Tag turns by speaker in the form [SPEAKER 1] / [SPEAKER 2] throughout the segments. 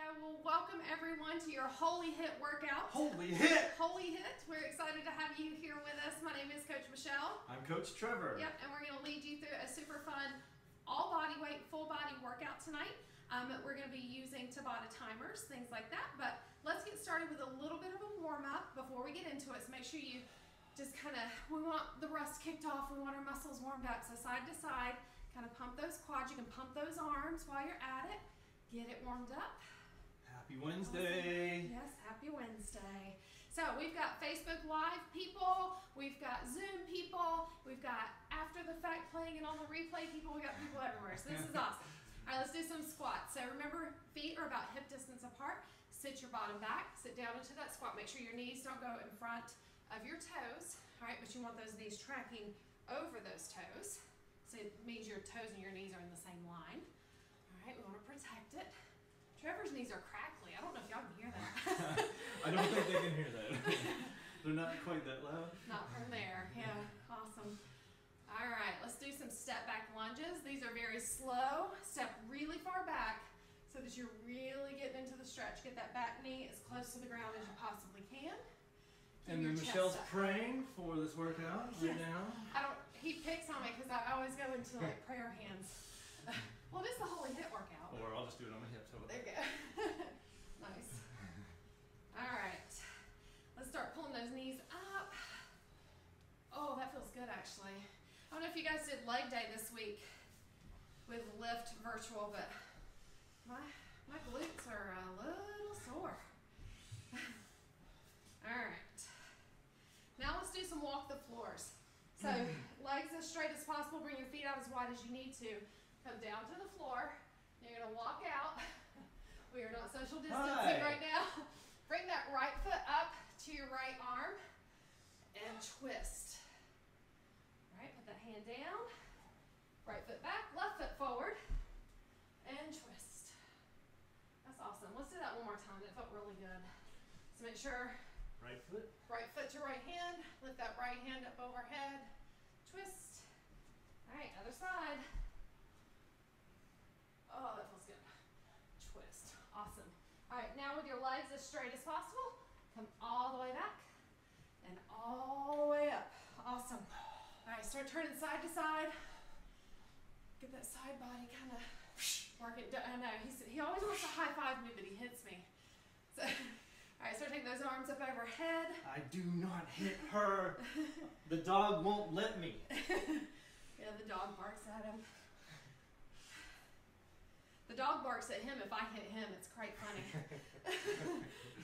[SPEAKER 1] go. Well, welcome everyone to your Holy Hit workout.
[SPEAKER 2] Holy hit!
[SPEAKER 1] Holy Hit. We're excited to have you here with us. My name is Coach Michelle.
[SPEAKER 2] I'm Coach Trevor.
[SPEAKER 1] Yep, and we're going to lead you through a super fun all body weight, full body workout tonight. Um, we're going to be using Tabata timers, things like that. But let's get started with a little bit of a warm up before we get into it. So make sure you just kind of, we want the rust kicked off. We want our muscles warmed up. So side to side, kind of pump those quads. You can pump those arms while you're at it. Get it warmed up.
[SPEAKER 2] Happy Wednesday.
[SPEAKER 1] Yes, happy Wednesday. So we've got Facebook Live people, we've got Zoom people, we've got after the fact playing and on the replay people, we got people everywhere. So this is awesome. All right, let's do some squats. So remember, feet are about hip distance apart. Sit your bottom back, sit down into that squat. Make sure your knees don't go in front of your toes. All right, but you want those knees tracking over those toes. So it means your toes and your knees are in the same line. All right, we want to protect it. Trevor's knees are crackly. I don't know if y'all can hear that.
[SPEAKER 2] I don't think they can hear that. They're not quite that loud.
[SPEAKER 1] Not from there. Yeah, awesome. All right, let's do some step back lunges. These are very slow. Step really far back so that you're really getting into the stretch. Get that back knee as close to the ground as you possibly can. Keep
[SPEAKER 2] And then Michelle's
[SPEAKER 1] up.
[SPEAKER 2] praying for this workout right
[SPEAKER 1] Yes.
[SPEAKER 2] now.
[SPEAKER 1] I don't. He picks on me because I always go into like prayer hands. well, this is the holy hip workout.
[SPEAKER 2] Or I'll just do it on my hips.
[SPEAKER 1] There you go. nice. All right. Let's start pulling those knees up. Oh, that feels good actually. I don't know if you guys did leg day this week with Lift Virtual, but my my glutes are a little sore. All right. Now let's do some walk the floors. So legs as straight as possible. Bring your feet out as wide as you need to. Come down to the floor. You're gonna walk out. We are not social distancing
[SPEAKER 2] Hi.
[SPEAKER 1] right now. Bring that right foot up to your right arm and twist. All right, put that hand down. Right foot back, left foot forward, and twist. That's awesome. Let's do that one more time. That felt really good. So make sure
[SPEAKER 2] Right foot.
[SPEAKER 1] right foot to right hand, lift that right hand up overhead, twist. All right, other side. Oh, that feels good. Twist. Awesome. All right, now with your legs as straight as possible, come all the way back and all the way up. Awesome. All right, start turning side to side. Get that side body kind of working. I know he's, he always wants to high five me, but he hits me. So, all right, start taking those arms up overhead.
[SPEAKER 2] I do not hit her. the dog won't let me.
[SPEAKER 1] Yeah, the dog barks at him. The dog barks at him if I hit him. It's quite funny.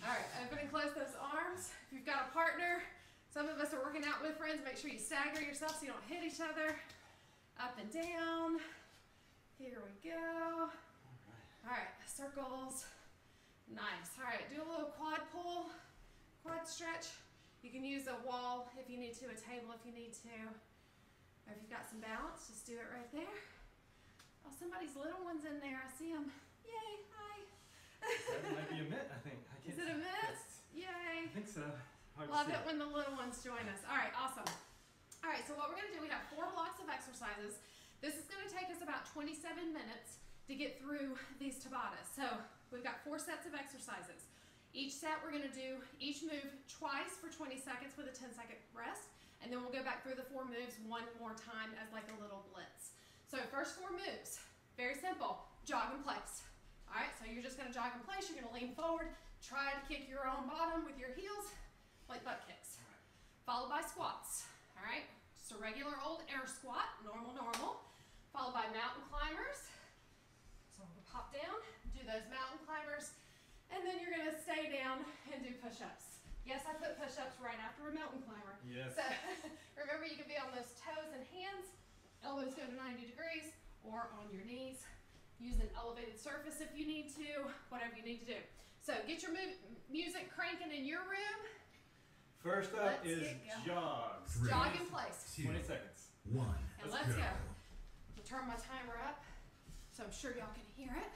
[SPEAKER 1] All right, open and close those arms. If you've got a partner, some of us are working out with friends, make sure you stagger yourself so you don't hit each other. Up and down. Here we go. All right, circles. Nice. All right, do a little quad pull, quad stretch. You can use a wall if you need to, a table if you need to. Or if you've got some balance, just do it right there. Oh, somebody's little one's in there. I see him. Yay, hi.
[SPEAKER 2] That might be a mitt, I think. I
[SPEAKER 1] Is it a mitt? Yay.
[SPEAKER 2] I think so. Hard
[SPEAKER 1] Love it when the little ones join us. All right, awesome. All right, so what we're going to do, we have four blocks of exercises. This is going to take us about 27 minutes to get through these Tabatas. So we've got four sets of exercises. Each set we're going to do each move twice for 20 seconds with a 10 second rest, and then we'll go back through the four moves one more time as like a little blitz. So first four moves, very simple, jog in place. All right, so you're just going to jog in place. You're going to lean forward, try to kick your own bottom with your heels, like butt kicks. Followed by squats. All right, just a regular old air squat, normal, normal. Followed by mountain climbers. So I'm gonna pop down, do those mountain climbers, and then you're gonna stay down and do push-ups. Yes, I put push-ups right after a mountain climber.
[SPEAKER 2] Yes.
[SPEAKER 1] So remember, you can be on those toes and hands, elbows go to 90 degrees, or on your knees. Use an elevated surface if you need to, whatever you need to do. So get your mu- music cranking in your room.
[SPEAKER 2] First up
[SPEAKER 1] Let's
[SPEAKER 2] is
[SPEAKER 1] get going.
[SPEAKER 2] jogs.
[SPEAKER 3] Three.
[SPEAKER 1] Jog in place.
[SPEAKER 3] Two,
[SPEAKER 2] 20 seconds.
[SPEAKER 3] one.
[SPEAKER 1] And let's go. I'll turn my timer up so I'm sure y'all can hear it.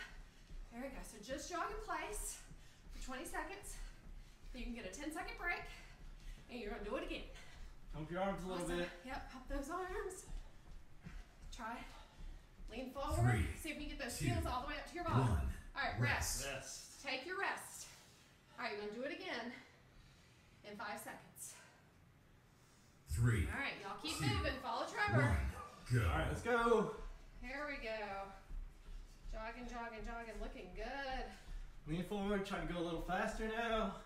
[SPEAKER 1] There we go. So just jog in place for 20 seconds. Then you can get a 10 second break and you're gonna do it again.
[SPEAKER 2] Pump your arms a little
[SPEAKER 1] Awesome.
[SPEAKER 2] bit.
[SPEAKER 1] Yep, pop those arms try. Lean forward.
[SPEAKER 3] Three,
[SPEAKER 1] See if you can get those
[SPEAKER 3] two,
[SPEAKER 1] heels all the way up to your bottom.
[SPEAKER 3] One,
[SPEAKER 1] all right, rest.
[SPEAKER 2] rest.
[SPEAKER 1] Take your rest. All right, you're going to do it again in five seconds.
[SPEAKER 3] Three.
[SPEAKER 1] All right, y'all keep
[SPEAKER 3] two,
[SPEAKER 1] moving. Follow Trevor.
[SPEAKER 3] One, go.
[SPEAKER 2] All right, let's go.
[SPEAKER 1] Here we go. Jogging, jogging, jogging. Looking good.
[SPEAKER 2] Lean forward. Try to go a little faster now.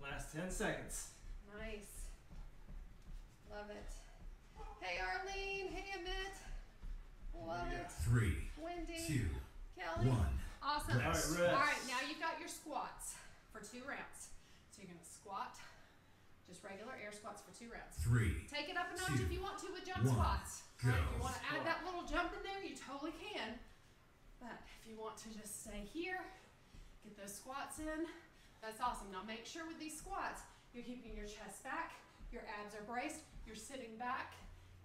[SPEAKER 2] Last 10 seconds.
[SPEAKER 1] Nice. Love it. Hey, Arlene. Hey, Emmett. Love
[SPEAKER 2] Yeah.
[SPEAKER 1] it.
[SPEAKER 3] Three,
[SPEAKER 1] Wendy.
[SPEAKER 3] two,
[SPEAKER 1] Kelly.
[SPEAKER 3] one.
[SPEAKER 1] Awesome.
[SPEAKER 3] Rest.
[SPEAKER 2] All right, rest.
[SPEAKER 1] All right, now you've got your squats for two rounds. So you're gonna squat, just regular air squats for two rounds.
[SPEAKER 3] Three,
[SPEAKER 1] Take it up a notch
[SPEAKER 3] Two.
[SPEAKER 1] if you want to with jump
[SPEAKER 3] One.
[SPEAKER 1] squats.
[SPEAKER 3] Go.
[SPEAKER 1] Right, if you want to add that little jump in there, you totally can. But if you want to just stay here, get those squats in, that's awesome. Now make sure with these squats, you're keeping your chest back, your abs are braced, you're sitting back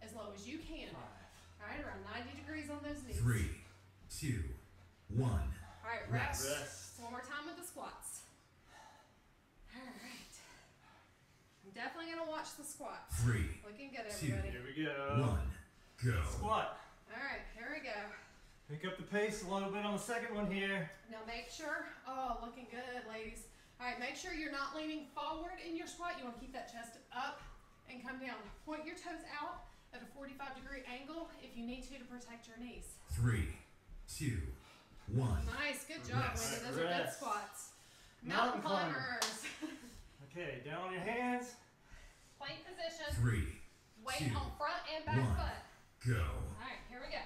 [SPEAKER 1] as low as you can.
[SPEAKER 2] Five.
[SPEAKER 1] All right, around 90 degrees on those knees.
[SPEAKER 3] three, two, one.
[SPEAKER 1] All right,
[SPEAKER 3] Rest.
[SPEAKER 1] rest.
[SPEAKER 2] Rest.
[SPEAKER 1] One more time with the squats. All right. I'm definitely gonna watch the squats.
[SPEAKER 3] Three,
[SPEAKER 1] Looking good, everybody.
[SPEAKER 3] Two.
[SPEAKER 1] everybody.
[SPEAKER 2] Here we go.
[SPEAKER 3] one, go.
[SPEAKER 2] Squat.
[SPEAKER 1] All right, here we go.
[SPEAKER 2] Pick up the pace a little bit on the second one here.
[SPEAKER 1] Now make sure. Oh, looking good, ladies. All right, make sure you're not leaning forward in your squat. You want to keep that chest up and come down. Point your toes out at a 45 degree angle if you need to to protect your knees.
[SPEAKER 3] Three, two, one.
[SPEAKER 1] Nice, good job,
[SPEAKER 3] Rest.
[SPEAKER 1] Wendy. Those are good
[SPEAKER 2] Rest.
[SPEAKER 1] squats.
[SPEAKER 2] Mountain
[SPEAKER 1] Mountain climbers.
[SPEAKER 2] Okay, down on your hands.
[SPEAKER 1] Plank position.
[SPEAKER 3] Three,
[SPEAKER 1] Weight
[SPEAKER 3] Two.
[SPEAKER 1] on front and back
[SPEAKER 3] One.
[SPEAKER 1] foot.
[SPEAKER 3] go.
[SPEAKER 1] All right, here we go.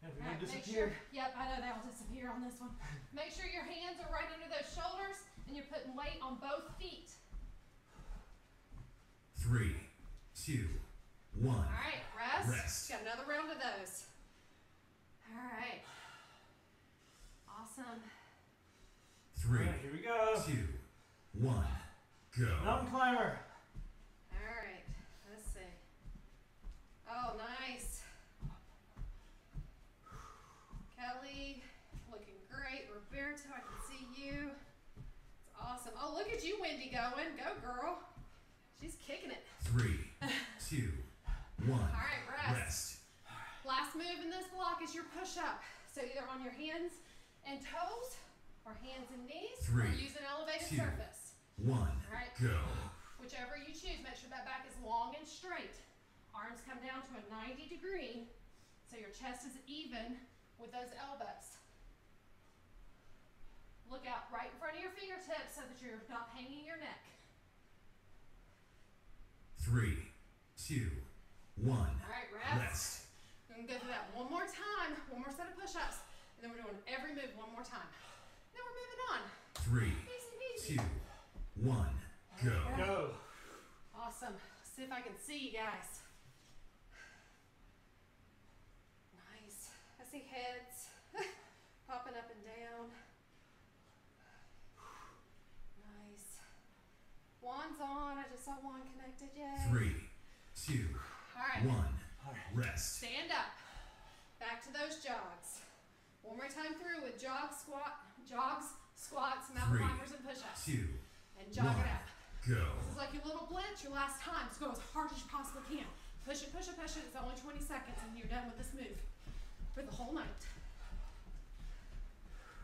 [SPEAKER 2] Yeah, we
[SPEAKER 1] All right, make sure. Yep, I know they all disappear on this one. Make sure your hands are right under those shoulders and you're putting weight on both feet.
[SPEAKER 3] Three, two, one.
[SPEAKER 1] All right, rest.
[SPEAKER 3] Rest.
[SPEAKER 1] Got another round of those. All right. Awesome.
[SPEAKER 3] Three,
[SPEAKER 2] Alright, here we go.
[SPEAKER 3] two, one, go.
[SPEAKER 2] Mountain climber.
[SPEAKER 1] All right. Let's see. Oh, nice. Kelly, looking great. Roberto, I can see you. It's awesome. Oh, look at you, Wendy, going. Go, girl. She's kicking it.
[SPEAKER 3] Three, two, one.
[SPEAKER 1] All right, rest.
[SPEAKER 3] Rest.
[SPEAKER 1] Last move in this block is your push up. So either on your hands and toes or hands and knees or
[SPEAKER 3] Three,
[SPEAKER 1] use an elevated
[SPEAKER 3] two.
[SPEAKER 1] surface.
[SPEAKER 3] One,
[SPEAKER 1] All right.
[SPEAKER 3] go.
[SPEAKER 1] Whichever you choose, make sure that back is long and straight. Arms come down to a 90 degree so your chest is even with those elbows. Look out right in front of your fingertips so that you're not hanging your neck.
[SPEAKER 3] Three, two, one.
[SPEAKER 1] All right, rest.
[SPEAKER 3] Rest.
[SPEAKER 1] We're gonna go through that one more time, one more set of push-ups, and then we're doing every move one more time. Then we're moving on.
[SPEAKER 3] Three,
[SPEAKER 1] Easy peasy.
[SPEAKER 3] two, one, go.
[SPEAKER 2] Go.
[SPEAKER 1] Awesome. See if I can see you guys. Nice. I see heads popping up and down. Nice. Juan's on. I just saw Juan connected. Yay.
[SPEAKER 3] Three, two,
[SPEAKER 1] All right.
[SPEAKER 3] one.
[SPEAKER 2] Alright.
[SPEAKER 3] Rest.
[SPEAKER 1] Stand up. Back to those jogs. One more time through with jog, squat, jogs, squats, mountain
[SPEAKER 3] Three.
[SPEAKER 1] climbers, and push-ups.
[SPEAKER 3] Two,
[SPEAKER 1] And jog
[SPEAKER 3] one.
[SPEAKER 1] it out.
[SPEAKER 3] go.
[SPEAKER 1] This is like your little blitz, your last time. Just go as hard as you possibly can. Push it, push it, push it. It's only 20 seconds and you're done with this move for the whole night.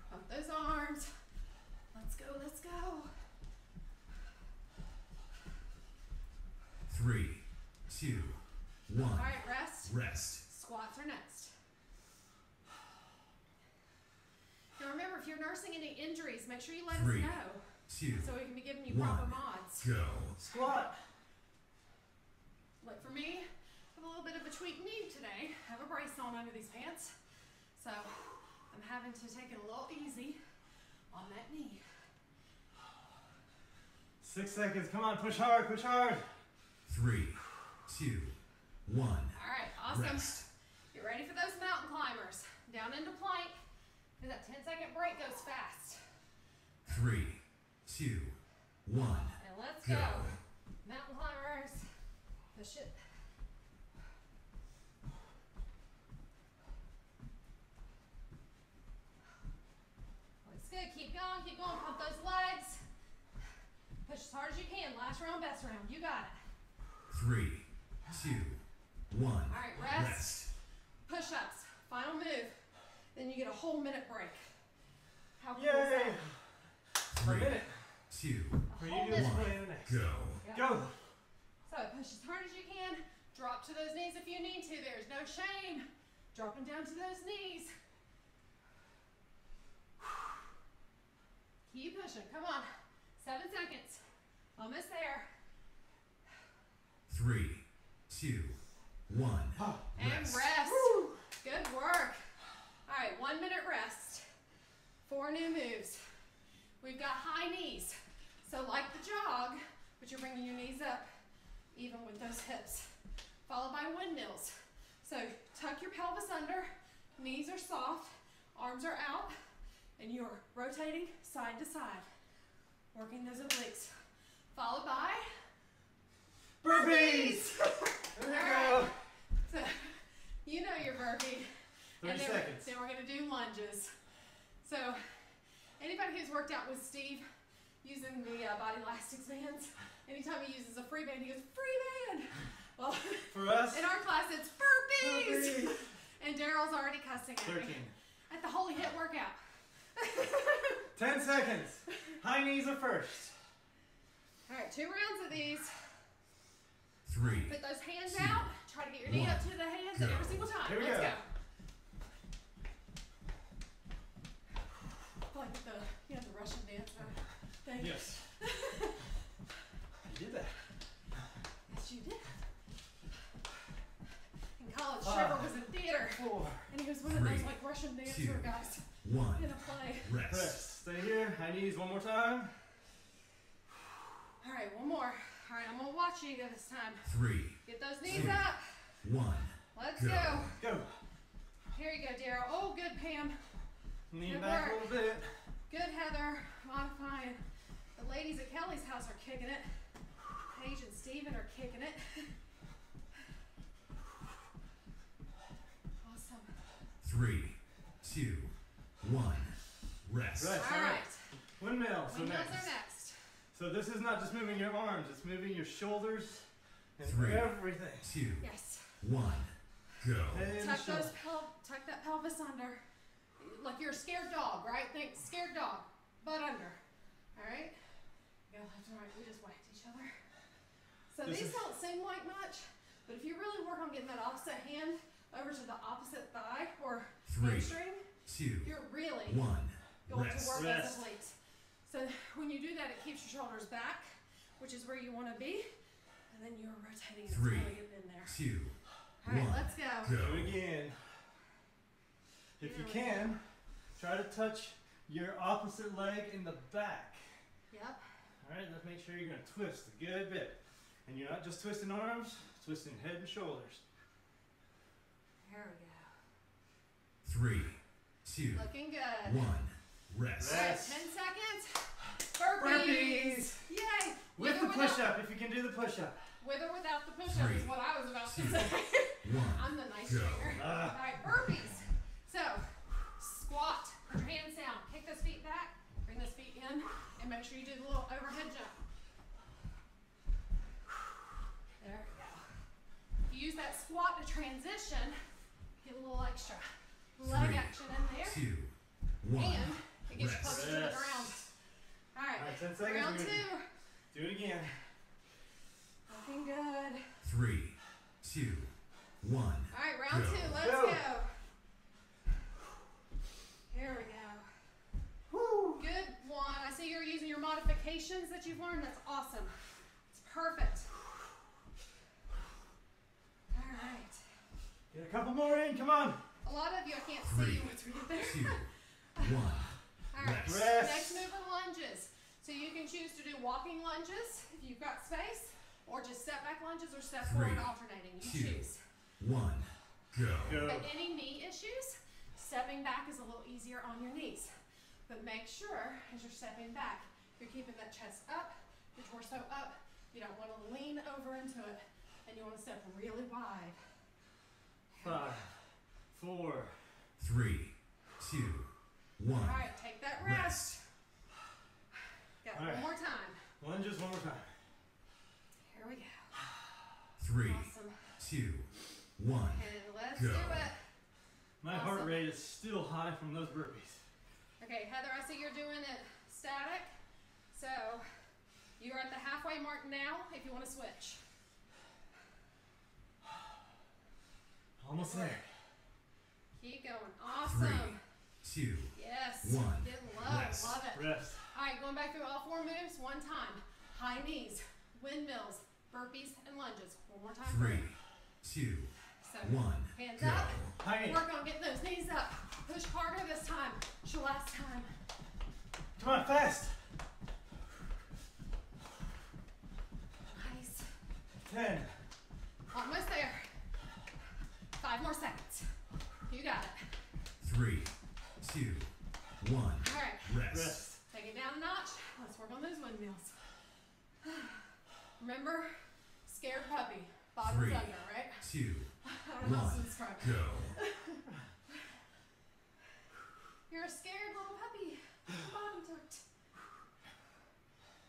[SPEAKER 1] Pump those arms. Let's go, let's go.
[SPEAKER 3] Three, two, one.
[SPEAKER 1] right, rest.
[SPEAKER 3] Rest.
[SPEAKER 1] Squats are next. Now remember, if you're nursing any injuries, make sure you let
[SPEAKER 3] Three.
[SPEAKER 1] us know
[SPEAKER 3] Two,
[SPEAKER 1] so we can be giving you proper mods.
[SPEAKER 3] go.
[SPEAKER 2] Squat.
[SPEAKER 1] Look, for me, I have a little bit of a tweaked knee today. I have a brace on under these pants. So I'm having to take it a little easy on that knee.
[SPEAKER 2] Six seconds. Come on, push hard, push hard.
[SPEAKER 3] Three, two, one.
[SPEAKER 1] All right, awesome.
[SPEAKER 3] Rest.
[SPEAKER 1] Get ready for those mountain climbers. Down into plank. And that 10 second break goes fast.
[SPEAKER 3] Three, two, one.
[SPEAKER 1] And let's
[SPEAKER 3] Go.
[SPEAKER 1] go. Mountain climbers. Push it. Looks good. Keep going, keep going. Pump those legs. Push as hard as you can. Last round, best round. You got it.
[SPEAKER 3] Three, two, one.
[SPEAKER 1] All right, rest.
[SPEAKER 3] Rest.
[SPEAKER 1] Push ups. Final move then you get a whole minute break. How cool is
[SPEAKER 2] Yay!
[SPEAKER 1] that?
[SPEAKER 2] A minute.
[SPEAKER 3] two,
[SPEAKER 1] A whole minute.
[SPEAKER 2] explain
[SPEAKER 3] go.
[SPEAKER 1] Yeah.
[SPEAKER 2] Go.
[SPEAKER 1] So push as hard as you can. Drop to those knees if you need to. There's no shame. Dropping down to those knees. Keep pushing. Come on. Seven seconds. Almost there.
[SPEAKER 3] Three, two, one.
[SPEAKER 1] Ah, and
[SPEAKER 3] Rest.
[SPEAKER 1] rest. Good work. All right, one minute rest. Four new moves. We've got high knees. So like the jog, but you're bringing your knees up even with those hips. Followed by windmills. So tuck your pelvis under, knees are soft, arms are out, and you're rotating side to side. Working those obliques. Followed by
[SPEAKER 2] Burpees. There we go.
[SPEAKER 1] So, you know your burpee.
[SPEAKER 2] 30
[SPEAKER 1] and then,
[SPEAKER 2] seconds.
[SPEAKER 1] Then we're gonna do lunges. So, anybody who's worked out with Steve using the uh, body elastics bands, anytime he uses a free band, he goes free band. Well,
[SPEAKER 2] For us.
[SPEAKER 1] in our class it's burpees,
[SPEAKER 2] Burpees.
[SPEAKER 1] and Daryl's already cussing at me
[SPEAKER 2] 13.
[SPEAKER 1] at the Holy Hit workout.
[SPEAKER 2] 10 seconds. High knees are first.
[SPEAKER 1] All right, two rounds of these.
[SPEAKER 3] Three,
[SPEAKER 1] Put those hands
[SPEAKER 3] Two.
[SPEAKER 1] out. Try to get your knee
[SPEAKER 3] One.
[SPEAKER 1] up to the hands
[SPEAKER 3] Go.
[SPEAKER 1] every single time.
[SPEAKER 2] Here we
[SPEAKER 1] Let's
[SPEAKER 2] go.
[SPEAKER 1] go. Like the you know the Russian dancer thing.
[SPEAKER 2] Yes. you did that.
[SPEAKER 1] Yes, you did. In college,
[SPEAKER 2] Five.
[SPEAKER 1] Trevor was in theater,
[SPEAKER 2] Four.
[SPEAKER 1] and he was one of those like Russian dancer
[SPEAKER 3] Two.
[SPEAKER 1] guys
[SPEAKER 3] one.
[SPEAKER 1] in a play.
[SPEAKER 3] Rest.
[SPEAKER 2] Rest. Stay here. High knees one more time.
[SPEAKER 1] All right, one more. All right, I'm gonna watch you this time.
[SPEAKER 3] Three,
[SPEAKER 1] Get those knees
[SPEAKER 3] Two.
[SPEAKER 1] up.
[SPEAKER 3] one.
[SPEAKER 1] Let's
[SPEAKER 3] Go.
[SPEAKER 1] go.
[SPEAKER 2] Go.
[SPEAKER 1] Here you go, Daryl. Oh, good, Pam.
[SPEAKER 2] Lean
[SPEAKER 1] Good
[SPEAKER 2] back
[SPEAKER 1] work.
[SPEAKER 2] a little bit.
[SPEAKER 1] Good, Heather. Modifying. The ladies at Kelly's house are kicking it. Paige and Steven are kicking it. Awesome.
[SPEAKER 3] Three, two, one. Rest.
[SPEAKER 2] Rest.
[SPEAKER 1] All
[SPEAKER 2] all right.
[SPEAKER 1] right.
[SPEAKER 2] Windmill.
[SPEAKER 1] Windmills are next.
[SPEAKER 2] So this is not just moving your arms, it's moving your shoulders and
[SPEAKER 3] Three.
[SPEAKER 2] everything.
[SPEAKER 3] Two,
[SPEAKER 1] Yes.
[SPEAKER 3] one. Go.
[SPEAKER 2] And
[SPEAKER 1] Tuck
[SPEAKER 2] shoulder.
[SPEAKER 1] those pel- tuck that pelvis under. Like you're a scared dog, right? Think scared dog. Butt under. Alright? Go left and right. We just whacked each other. So
[SPEAKER 2] This
[SPEAKER 1] these
[SPEAKER 2] is-
[SPEAKER 1] don't seem like much, but if you really work on getting that opposite hand over to the opposite thigh or
[SPEAKER 3] Three,
[SPEAKER 1] hamstring,
[SPEAKER 3] two,
[SPEAKER 1] you're really
[SPEAKER 3] one.
[SPEAKER 1] going
[SPEAKER 3] Rest.
[SPEAKER 1] to work
[SPEAKER 2] Rest.
[SPEAKER 1] those obliques. So when you do that, it keeps your shoulders back, which is where you want to be, and then you're rotating and it's
[SPEAKER 3] Three.
[SPEAKER 1] really getting in there.
[SPEAKER 3] Two,
[SPEAKER 1] All right,
[SPEAKER 3] one.
[SPEAKER 1] let's go.
[SPEAKER 2] Do it again. If you can, try to touch your opposite leg in the back.
[SPEAKER 1] Yep.
[SPEAKER 2] All right, let's make sure you're gonna twist a good bit. And you're not just twisting arms, twisting head and shoulders.
[SPEAKER 1] There we go.
[SPEAKER 3] Three, two,
[SPEAKER 1] Looking good.
[SPEAKER 3] one. Rest.
[SPEAKER 1] All right,
[SPEAKER 2] Rest.
[SPEAKER 1] 10 seconds. Burpees.
[SPEAKER 2] Burpees!
[SPEAKER 1] Yay.
[SPEAKER 2] With
[SPEAKER 1] or
[SPEAKER 2] the
[SPEAKER 1] without-
[SPEAKER 2] push up, if you can do the push up.
[SPEAKER 1] With or without the push up is what I was about to say.
[SPEAKER 3] One.
[SPEAKER 1] I'm the nice trainer. All
[SPEAKER 2] Ah,
[SPEAKER 1] right, burpees. So, squat. Put your hands down. Kick those feet back. Bring those feet in. And make sure you do the little overhead jump. There we go. If you use that squat to transition, get a little extra leg
[SPEAKER 3] Three.
[SPEAKER 1] action in there.
[SPEAKER 3] Two, one.
[SPEAKER 1] And it gets you
[SPEAKER 3] Rest.
[SPEAKER 1] to the ground. All right,
[SPEAKER 2] Alright, 10 seconds,
[SPEAKER 1] round
[SPEAKER 2] we're
[SPEAKER 1] two.
[SPEAKER 2] do it again.
[SPEAKER 1] Looking good.
[SPEAKER 3] Three, two, one.
[SPEAKER 1] All right, round
[SPEAKER 3] Go.
[SPEAKER 1] two. Let's
[SPEAKER 2] Go.
[SPEAKER 1] go. Here we go.
[SPEAKER 2] Woo!
[SPEAKER 1] Good one. I see you're using your modifications that you've learned. That's awesome. It's perfect. All right.
[SPEAKER 2] Get a couple more in, come on.
[SPEAKER 1] A lot of you, I can't
[SPEAKER 3] Three,
[SPEAKER 1] see you. It's right there.
[SPEAKER 3] Two, one.
[SPEAKER 1] All right.
[SPEAKER 3] Rest.
[SPEAKER 2] Rest.
[SPEAKER 1] Next move are lunges. So you can choose to do walking lunges if you've got space, or just step back lunges or step
[SPEAKER 3] Three,
[SPEAKER 1] forward alternating. You
[SPEAKER 3] two.
[SPEAKER 1] choose.
[SPEAKER 3] One. Go.
[SPEAKER 2] Go.
[SPEAKER 1] But any knee issues, stepping back is a little easier on your knees. But make sure as you're stepping back, you're keeping that chest up, your torso up. You don't want to lean over into it, and you want to step really wide.
[SPEAKER 2] Five, four,
[SPEAKER 3] Three, two, one.
[SPEAKER 1] All right, take that rest. Got it
[SPEAKER 2] All
[SPEAKER 1] one more time.
[SPEAKER 2] lunges one more time.
[SPEAKER 1] Here we go.
[SPEAKER 3] Three,
[SPEAKER 1] Awesome.
[SPEAKER 3] two, one.
[SPEAKER 1] And let's
[SPEAKER 3] Go.
[SPEAKER 1] do it.
[SPEAKER 2] My heart rate is still high from those burpees.
[SPEAKER 1] Okay, Heather, I see you're doing it static. So you're at the halfway mark now if you want to switch.
[SPEAKER 2] Almost there.
[SPEAKER 1] Keep going. Awesome.
[SPEAKER 3] Two,
[SPEAKER 1] Yes.
[SPEAKER 3] One.
[SPEAKER 1] Getting low.
[SPEAKER 3] Rest.
[SPEAKER 1] Love it.
[SPEAKER 2] Rest.
[SPEAKER 1] All right, going back through all four moves one time. High knees, windmills, burpees, and lunges. One more time.
[SPEAKER 3] three, two,
[SPEAKER 1] So
[SPEAKER 3] one,
[SPEAKER 1] hands
[SPEAKER 3] go.
[SPEAKER 1] up.
[SPEAKER 2] High.
[SPEAKER 1] Work on getting those knees up. Push harder this time. It's your last time.
[SPEAKER 2] Come on, fast.
[SPEAKER 1] Nice.
[SPEAKER 2] Ten.
[SPEAKER 1] Almost there. Five more seconds. You got it.
[SPEAKER 3] Three, two, one,
[SPEAKER 1] All right.
[SPEAKER 3] rest.
[SPEAKER 2] Rest.
[SPEAKER 1] Take it down a notch. Let's work on those windmills. Remember, scared puppy. Bottom's
[SPEAKER 3] Three.
[SPEAKER 1] under, right?
[SPEAKER 3] Two,
[SPEAKER 1] I don't know how else to
[SPEAKER 3] One. go.
[SPEAKER 1] You're a scared little puppy. Your Bottom tucked.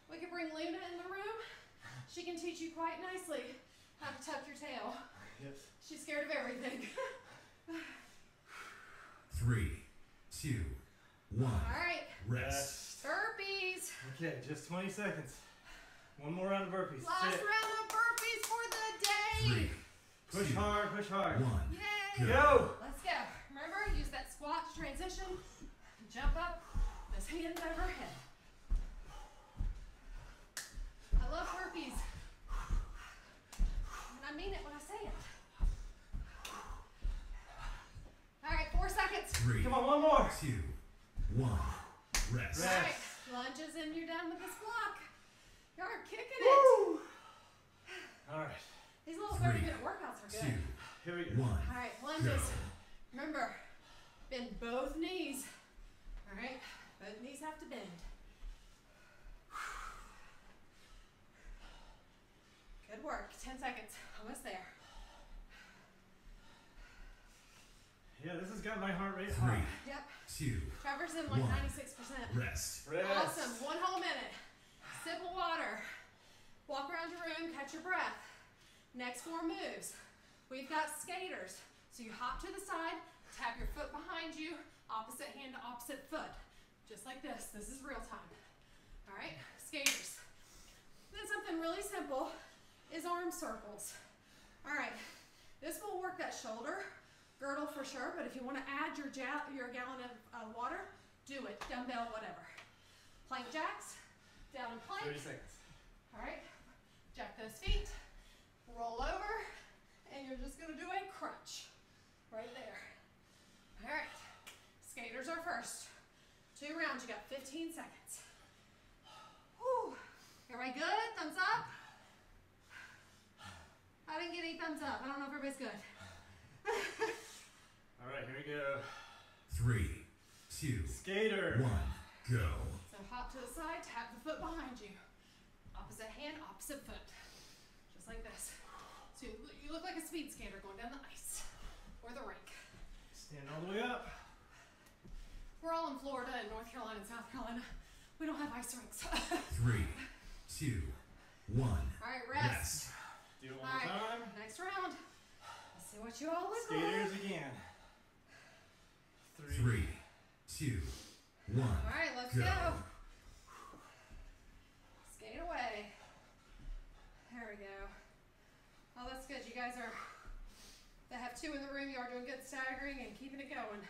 [SPEAKER 1] We could bring Luna in the room. She can teach you quite nicely how to tuck your tail.
[SPEAKER 2] Yes.
[SPEAKER 1] She's scared of everything.
[SPEAKER 3] Three, two, one,
[SPEAKER 1] All right,
[SPEAKER 3] rest.
[SPEAKER 1] burpees.
[SPEAKER 2] Okay, just 20 seconds. One more round of burpees.
[SPEAKER 1] Last
[SPEAKER 2] Sit.
[SPEAKER 1] round of burpees for the day.
[SPEAKER 3] Three,
[SPEAKER 2] Push
[SPEAKER 3] two,
[SPEAKER 2] hard, push hard.
[SPEAKER 3] one,
[SPEAKER 1] Yay!
[SPEAKER 2] Go.
[SPEAKER 1] Let's go. Remember, use that squat to transition. Jump up. Those hands overhead. I love burpees. And I mean it when I say it. All right, four seconds.
[SPEAKER 3] three,
[SPEAKER 2] Come on, one more.
[SPEAKER 3] two, one, rest.
[SPEAKER 2] Rest.
[SPEAKER 1] All right, lunges and you're done with this block. You're kicking it.
[SPEAKER 2] All right.
[SPEAKER 1] These little
[SPEAKER 3] Three,
[SPEAKER 1] 30 minute workouts are good.
[SPEAKER 3] Two,
[SPEAKER 2] Here we go.
[SPEAKER 3] one,
[SPEAKER 1] All right,
[SPEAKER 3] go.
[SPEAKER 1] lunges. Remember, bend both knees. All right, both knees have to bend. Good work. 10 seconds. Almost there.
[SPEAKER 2] Yeah, this has got my heart rate
[SPEAKER 3] Three,
[SPEAKER 2] high.
[SPEAKER 1] Yep.
[SPEAKER 3] two,
[SPEAKER 1] Trevor's in like
[SPEAKER 3] One.
[SPEAKER 1] 96%.
[SPEAKER 3] rest.
[SPEAKER 2] Rest.
[SPEAKER 1] Awesome. One whole minute. Sip of water. Walk around your room, catch your breath. Next four moves. We've got skaters. So you hop to the side, tap your foot behind you, opposite hand to opposite foot. Just like this. This is real time. All right? Skaters. Then something really simple is arm circles. All right. This will work that shoulder girdle for sure, but if you want to add your, your gallon of uh, water, do it. Dumbbell, whatever. Plank jacks, down in
[SPEAKER 2] 30
[SPEAKER 1] plank.
[SPEAKER 2] seconds.
[SPEAKER 1] All right. Jack those feet, roll over, and you're just gonna do a crunch right there. All right. Skaters are first. Two rounds. You got 15 seconds. Whew. Everybody good? Thumbs up. I didn't get any thumbs up. I don't know if everybody's good.
[SPEAKER 2] All right, here we go.
[SPEAKER 3] Three, two,
[SPEAKER 2] Skater.
[SPEAKER 3] one, go.
[SPEAKER 1] So hop to the side, tap the foot behind you. Opposite hand, opposite foot. Just like this. So you look, like a speed skater going down the ice or the rink.
[SPEAKER 2] Stand all the way up.
[SPEAKER 1] We're all in Florida and North Carolina and South Carolina. We don't have ice rinks. all
[SPEAKER 3] Three, two, one,
[SPEAKER 1] right, rest.
[SPEAKER 3] rest.
[SPEAKER 2] Do it one
[SPEAKER 1] All
[SPEAKER 2] more
[SPEAKER 1] right,
[SPEAKER 2] time.
[SPEAKER 1] next round. Let's see what you all look
[SPEAKER 2] Skaters
[SPEAKER 1] like.
[SPEAKER 2] again. Three.
[SPEAKER 3] Three, two, one,
[SPEAKER 1] All right, let's
[SPEAKER 3] go.
[SPEAKER 1] go. Skate away. There we go. Oh, that's good. You guys are, that have two in the room, you are doing good staggering and keeping it going.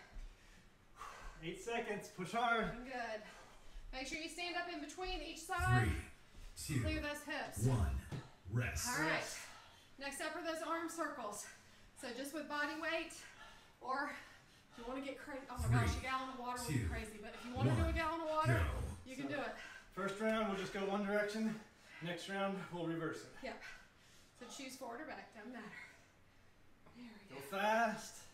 [SPEAKER 2] Eight seconds. Push hard.
[SPEAKER 1] Doing good. Make sure you stand up in between each side.
[SPEAKER 3] Three, two,
[SPEAKER 1] Clear those hips.
[SPEAKER 3] one, rest.
[SPEAKER 1] All right.
[SPEAKER 2] Rest.
[SPEAKER 1] Next up are those arm circles. So just with body weight, or if you want to get crazy, oh my gosh, a gallon of water would be crazy. But if you want to do a gallon of water,
[SPEAKER 3] Go.
[SPEAKER 1] you can do it.
[SPEAKER 2] First round, we'll just go one direction. Next round, we'll reverse it.
[SPEAKER 1] Yep. So choose forward or back, doesn't matter. There we
[SPEAKER 2] Go
[SPEAKER 1] go.
[SPEAKER 2] fast.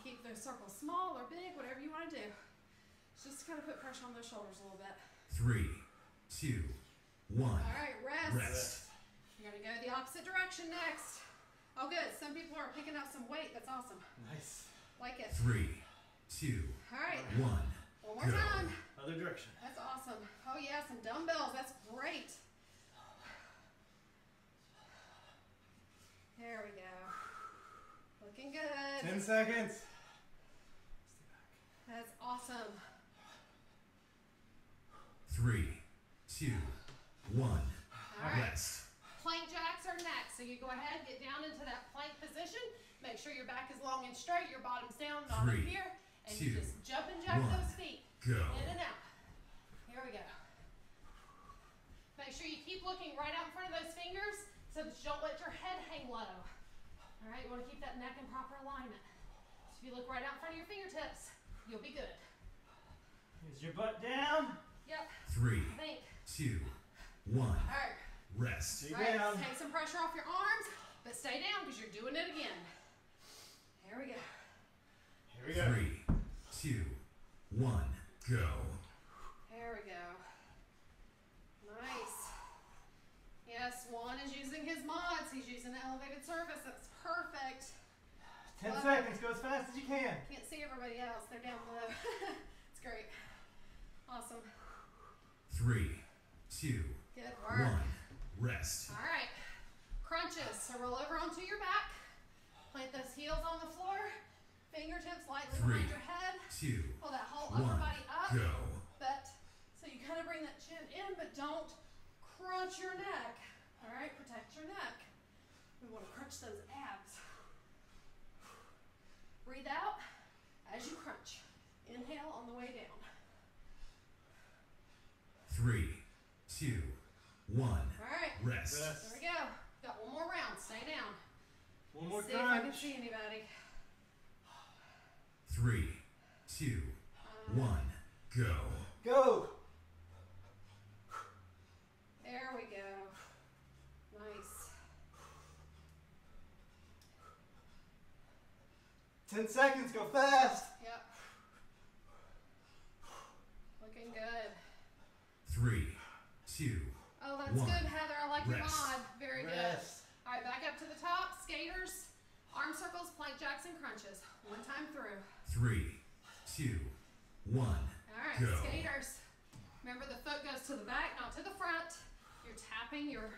[SPEAKER 1] Keep those circles small or big, whatever you want to do. Just to kind of put pressure on those shoulders a little bit.
[SPEAKER 3] Three, two, one,
[SPEAKER 1] All right, rest.
[SPEAKER 3] rest.
[SPEAKER 1] You're gonna go the opposite direction next. Oh, good. Some people are picking up some weight. That's awesome.
[SPEAKER 2] Nice.
[SPEAKER 1] Like it.
[SPEAKER 3] Three, two,
[SPEAKER 1] All right,
[SPEAKER 3] one,
[SPEAKER 1] one more
[SPEAKER 3] Go.
[SPEAKER 1] time.
[SPEAKER 2] Other direction.
[SPEAKER 1] That's awesome. Oh yeah, some dumbbells. That's great. There we go. Looking good.
[SPEAKER 2] 10 seconds.
[SPEAKER 1] That's awesome.
[SPEAKER 3] Three, two, one.
[SPEAKER 1] All right.
[SPEAKER 3] Rest.
[SPEAKER 1] Plank jacks are next. So you go ahead, get down into that plank position. Make sure your back is long and straight, your bottom's down, not up here. And you
[SPEAKER 3] two,
[SPEAKER 1] just jump and jack
[SPEAKER 3] one.
[SPEAKER 1] those feet
[SPEAKER 3] Go.
[SPEAKER 1] in and out. Here we go. Make sure you keep looking right out in front of those fingers so that you don't let your head hang low. All right, you want to keep that neck in proper alignment. So if you look right out in front of your fingertips, you'll be good.
[SPEAKER 2] Is your butt down?
[SPEAKER 1] Yep,
[SPEAKER 3] Three,
[SPEAKER 1] think.
[SPEAKER 3] two, one.
[SPEAKER 1] All right.
[SPEAKER 3] Rest.
[SPEAKER 2] Stay
[SPEAKER 1] All right,
[SPEAKER 2] down.
[SPEAKER 1] take some pressure off your arms, but stay down because you're doing it again. Here we go.
[SPEAKER 2] Here we go.
[SPEAKER 3] Three, two, one. Go.
[SPEAKER 1] There we go. S1 is using his mods. He's using the elevated surface. That's perfect.
[SPEAKER 2] 10
[SPEAKER 1] Love
[SPEAKER 2] seconds. It. Go as fast as you can.
[SPEAKER 1] Can't see everybody else. They're down below. it's great. Awesome.
[SPEAKER 3] Three, two, one. Rest.
[SPEAKER 1] All right. Crunches. So roll over onto your back. Plant those heels on the floor. Fingertips lightly
[SPEAKER 3] Three,
[SPEAKER 1] behind your head.
[SPEAKER 3] Two.
[SPEAKER 1] Pull that whole
[SPEAKER 3] one, upper
[SPEAKER 1] body up.
[SPEAKER 3] Go.
[SPEAKER 1] But so you kind of bring that chin in, but don't crunch your neck. All right, protect your neck. We want to crunch those abs. Breathe out as you crunch. Inhale on the way down.
[SPEAKER 3] Three, two, one.
[SPEAKER 1] All right,
[SPEAKER 3] Rest.
[SPEAKER 1] there we go. Got one more round. Stay down.
[SPEAKER 2] One more
[SPEAKER 1] See if I can see anybody.
[SPEAKER 3] Three, two,
[SPEAKER 1] Uh,
[SPEAKER 3] one. Go.
[SPEAKER 2] Go.
[SPEAKER 1] There we go. Nice.
[SPEAKER 2] Ten seconds. Go fast.
[SPEAKER 1] Yep. Looking good.
[SPEAKER 3] Three, two,
[SPEAKER 1] Oh, that's
[SPEAKER 3] One.
[SPEAKER 1] good, Heather. I like your mod. Very good. All right, back up to the top. Skaters, arm circles, plank jacks, and crunches. One time through.
[SPEAKER 3] three, two, one.
[SPEAKER 1] All right,
[SPEAKER 3] Go.
[SPEAKER 1] skaters. Remember, the foot goes to the back, not to the front. You're tapping your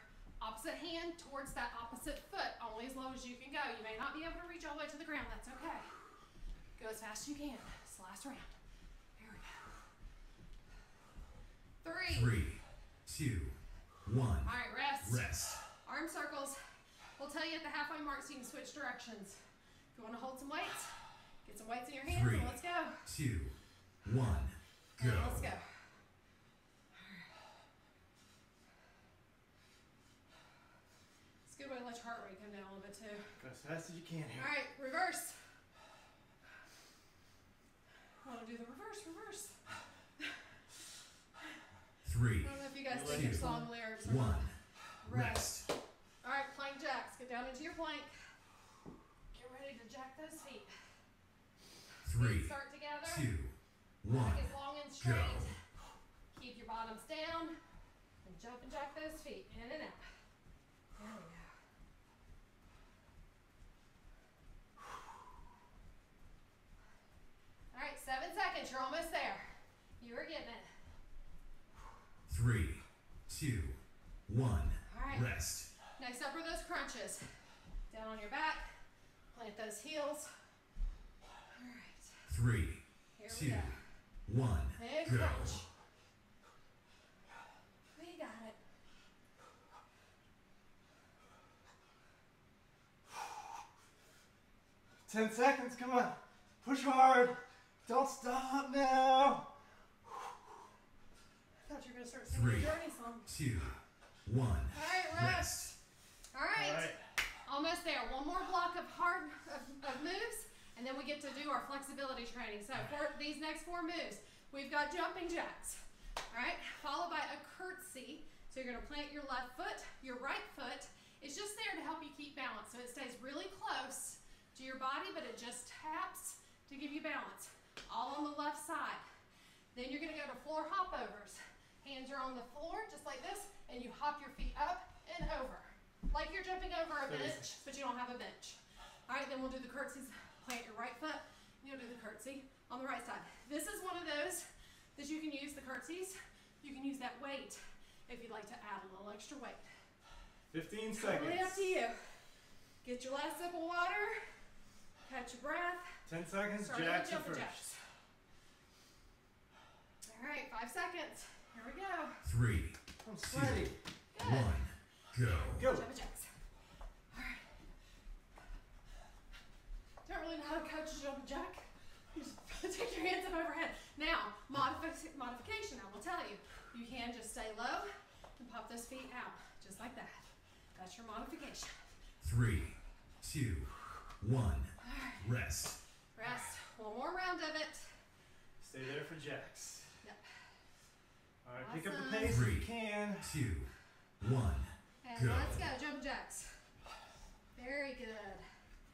[SPEAKER 1] opposite hand towards that opposite foot, only as low as you can go. You may not be able to reach all the way to the ground. That's okay. Go as fast as you can. This last round. Here we go. Three.
[SPEAKER 3] Three, two, one.
[SPEAKER 1] All right, rest.
[SPEAKER 3] Rest.
[SPEAKER 1] Arm circles. We'll tell you at the halfway mark so you can switch directions. If you want to hold some weights, get some weights in your hands
[SPEAKER 3] Three.
[SPEAKER 1] and let's go.
[SPEAKER 3] Two, one. Go.
[SPEAKER 1] And let's go. It's a good let your heart rate come down a little bit too.
[SPEAKER 2] Go as fast as you can
[SPEAKER 1] All
[SPEAKER 2] here.
[SPEAKER 1] right, reverse. Want to do the reverse, reverse.
[SPEAKER 3] Three,
[SPEAKER 1] I don't know if you guys
[SPEAKER 2] Two.
[SPEAKER 1] think your song lyrics or
[SPEAKER 3] one.
[SPEAKER 1] not. Rest.
[SPEAKER 3] Rest.
[SPEAKER 1] All right, plank jacks. Get down into your plank. Get ready to jack those feet.
[SPEAKER 3] Three,
[SPEAKER 1] Feet start together.
[SPEAKER 3] two, one.
[SPEAKER 1] Back is long and
[SPEAKER 3] Go.
[SPEAKER 1] Keep your bottoms down and jump and jack those feet in and out. There we go. All right, seven seconds. You're almost there. You are getting it.
[SPEAKER 3] Three, two, one.
[SPEAKER 1] All right.
[SPEAKER 3] Rest.
[SPEAKER 1] Next up are those crunches. Down on your back. Plant those heels. All right.
[SPEAKER 3] Three,
[SPEAKER 1] Here we
[SPEAKER 3] two,
[SPEAKER 1] go.
[SPEAKER 3] one.
[SPEAKER 1] Big
[SPEAKER 3] Go.
[SPEAKER 1] crunch. We got it.
[SPEAKER 2] Ten seconds. Come on. Push hard. Don't stop now.
[SPEAKER 1] I thought you were gonna start singing
[SPEAKER 3] Three.
[SPEAKER 1] your journey song.
[SPEAKER 3] Two, one.
[SPEAKER 1] All right, rest. All right.
[SPEAKER 2] All right.
[SPEAKER 1] Almost there. One more block of hard of, of moves, and then we get to do our flexibility training. So for these next four moves, we've got jumping jacks. All right, followed by a curtsy. So you're gonna plant your left foot, your right foot is just there to help you keep balance. So it stays really close to your body, but it just taps to give you balance. All on the left side. Then you're gonna go to floor hopovers. Hands are on the floor, just like this, and you hop your feet up and over. Like you're jumping over a bench, but you don't have a bench. All right, then we'll do the curtsies. Plant your right foot, and you'll do the curtsy on the right side. This is one of those that you can use the curtsies. You can use that weight if you'd like to add a little extra weight.
[SPEAKER 2] Fifteen seconds.
[SPEAKER 1] Totally up to you. Get your last sip of water. Catch your breath.
[SPEAKER 2] Ten seconds,
[SPEAKER 1] Start
[SPEAKER 2] jacks
[SPEAKER 1] jumping
[SPEAKER 2] first.
[SPEAKER 1] jacks. All right, five seconds. Here we go.
[SPEAKER 3] Three,
[SPEAKER 2] I'm sweaty.
[SPEAKER 1] Good.
[SPEAKER 3] one, go.
[SPEAKER 2] Go.
[SPEAKER 1] Jumping jacks. All right. Don't really know how to coach a jumping jack. You just take your hands up overhead. Now, modifi- modification. I will tell you. You can just stay low and pop those feet out, just like that. That's your modification.
[SPEAKER 3] Three, two, one.
[SPEAKER 1] All right.
[SPEAKER 3] Rest.
[SPEAKER 1] Rest. One more round of it.
[SPEAKER 2] Stay there for jacks.
[SPEAKER 1] Yep.
[SPEAKER 2] All right, pick up the
[SPEAKER 1] Awesome.
[SPEAKER 2] pace if
[SPEAKER 3] Three.
[SPEAKER 2] you can.
[SPEAKER 3] Two, one.
[SPEAKER 1] And
[SPEAKER 3] Go.
[SPEAKER 1] let's go, jumping jacks. Very good.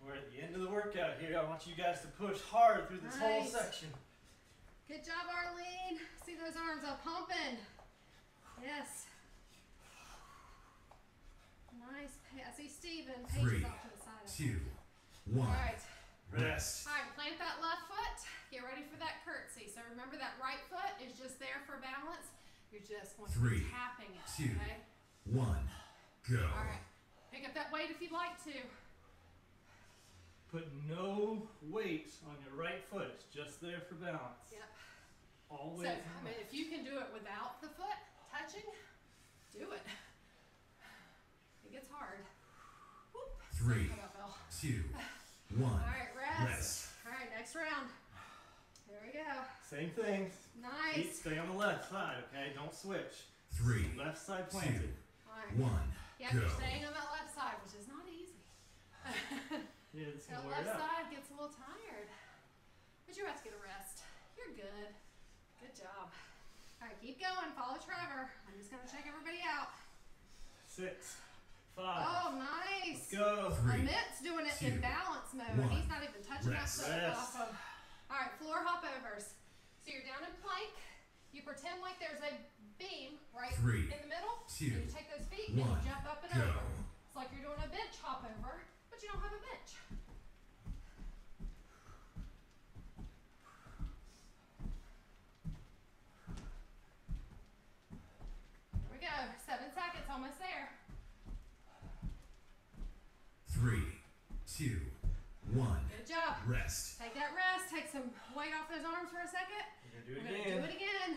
[SPEAKER 2] We're at the end of the workout here. I want you guys to push hard through this whole section.
[SPEAKER 1] Good job, Arlene. See those arms up pumping. Yes. Nice. pa- I see Steven. Paige
[SPEAKER 3] Three,
[SPEAKER 1] off to the side.
[SPEAKER 3] Two, one.
[SPEAKER 1] right.
[SPEAKER 2] Rest.
[SPEAKER 1] All right. Plant that left foot. Get ready for that curtsy. So remember that right foot is just there for balance. You're just going to be tapping it.
[SPEAKER 3] two.
[SPEAKER 1] Okay.
[SPEAKER 3] One, go.
[SPEAKER 1] All right. Pick up that weight if you'd like to.
[SPEAKER 2] Put no weight on your right foot. It's just there for balance.
[SPEAKER 1] Yep.
[SPEAKER 2] All
[SPEAKER 1] So. I mean, if you can do it without the foot touching, do it. It gets hard. Whoop.
[SPEAKER 3] Three,
[SPEAKER 1] How about Bill?
[SPEAKER 3] two,
[SPEAKER 1] All
[SPEAKER 3] one.
[SPEAKER 1] right, rest.
[SPEAKER 3] Rest.
[SPEAKER 1] All right, next round. There we go.
[SPEAKER 2] Same thing. Feet stay on the left side, okay? Don't switch.
[SPEAKER 3] Three,
[SPEAKER 2] Left side
[SPEAKER 3] two,
[SPEAKER 2] planted.
[SPEAKER 1] All right.
[SPEAKER 3] one.
[SPEAKER 1] Yeah,
[SPEAKER 3] Go.
[SPEAKER 1] you're staying on that left side, which is not easy.
[SPEAKER 2] Yeah, it's
[SPEAKER 1] That
[SPEAKER 2] gonna wear
[SPEAKER 1] left
[SPEAKER 2] it
[SPEAKER 1] side gets a little tired. But you're about to get a rest. You're good. Good job. All right, keep going. Follow Trevor. I'm just gonna check everybody out.
[SPEAKER 2] Six, five.
[SPEAKER 1] Oh, nice.
[SPEAKER 2] Let's go.
[SPEAKER 3] Three,
[SPEAKER 1] Amit's doing it
[SPEAKER 3] two,
[SPEAKER 1] in balance mode.
[SPEAKER 3] one.
[SPEAKER 1] He's not even touching
[SPEAKER 3] Rest.
[SPEAKER 1] that foot.
[SPEAKER 2] Rest.
[SPEAKER 1] Awesome. All right, floor hop overs. So you're down in plank. You pretend like there's a beam right
[SPEAKER 3] Three,
[SPEAKER 1] in the middle.
[SPEAKER 3] two,
[SPEAKER 1] and you take those feet and
[SPEAKER 3] one.
[SPEAKER 1] you jump up and
[SPEAKER 3] Go.
[SPEAKER 1] over. It's like you're doing a bench hop over, but you don't have a bench. Here we go. Seven seconds, almost there.
[SPEAKER 3] Three, two, one.
[SPEAKER 1] Good job.
[SPEAKER 3] Rest.
[SPEAKER 1] Take that rest. Take some weight off those arms for a second.
[SPEAKER 2] We're gonna do
[SPEAKER 1] We're
[SPEAKER 2] it
[SPEAKER 1] gonna
[SPEAKER 2] again.
[SPEAKER 1] do it again.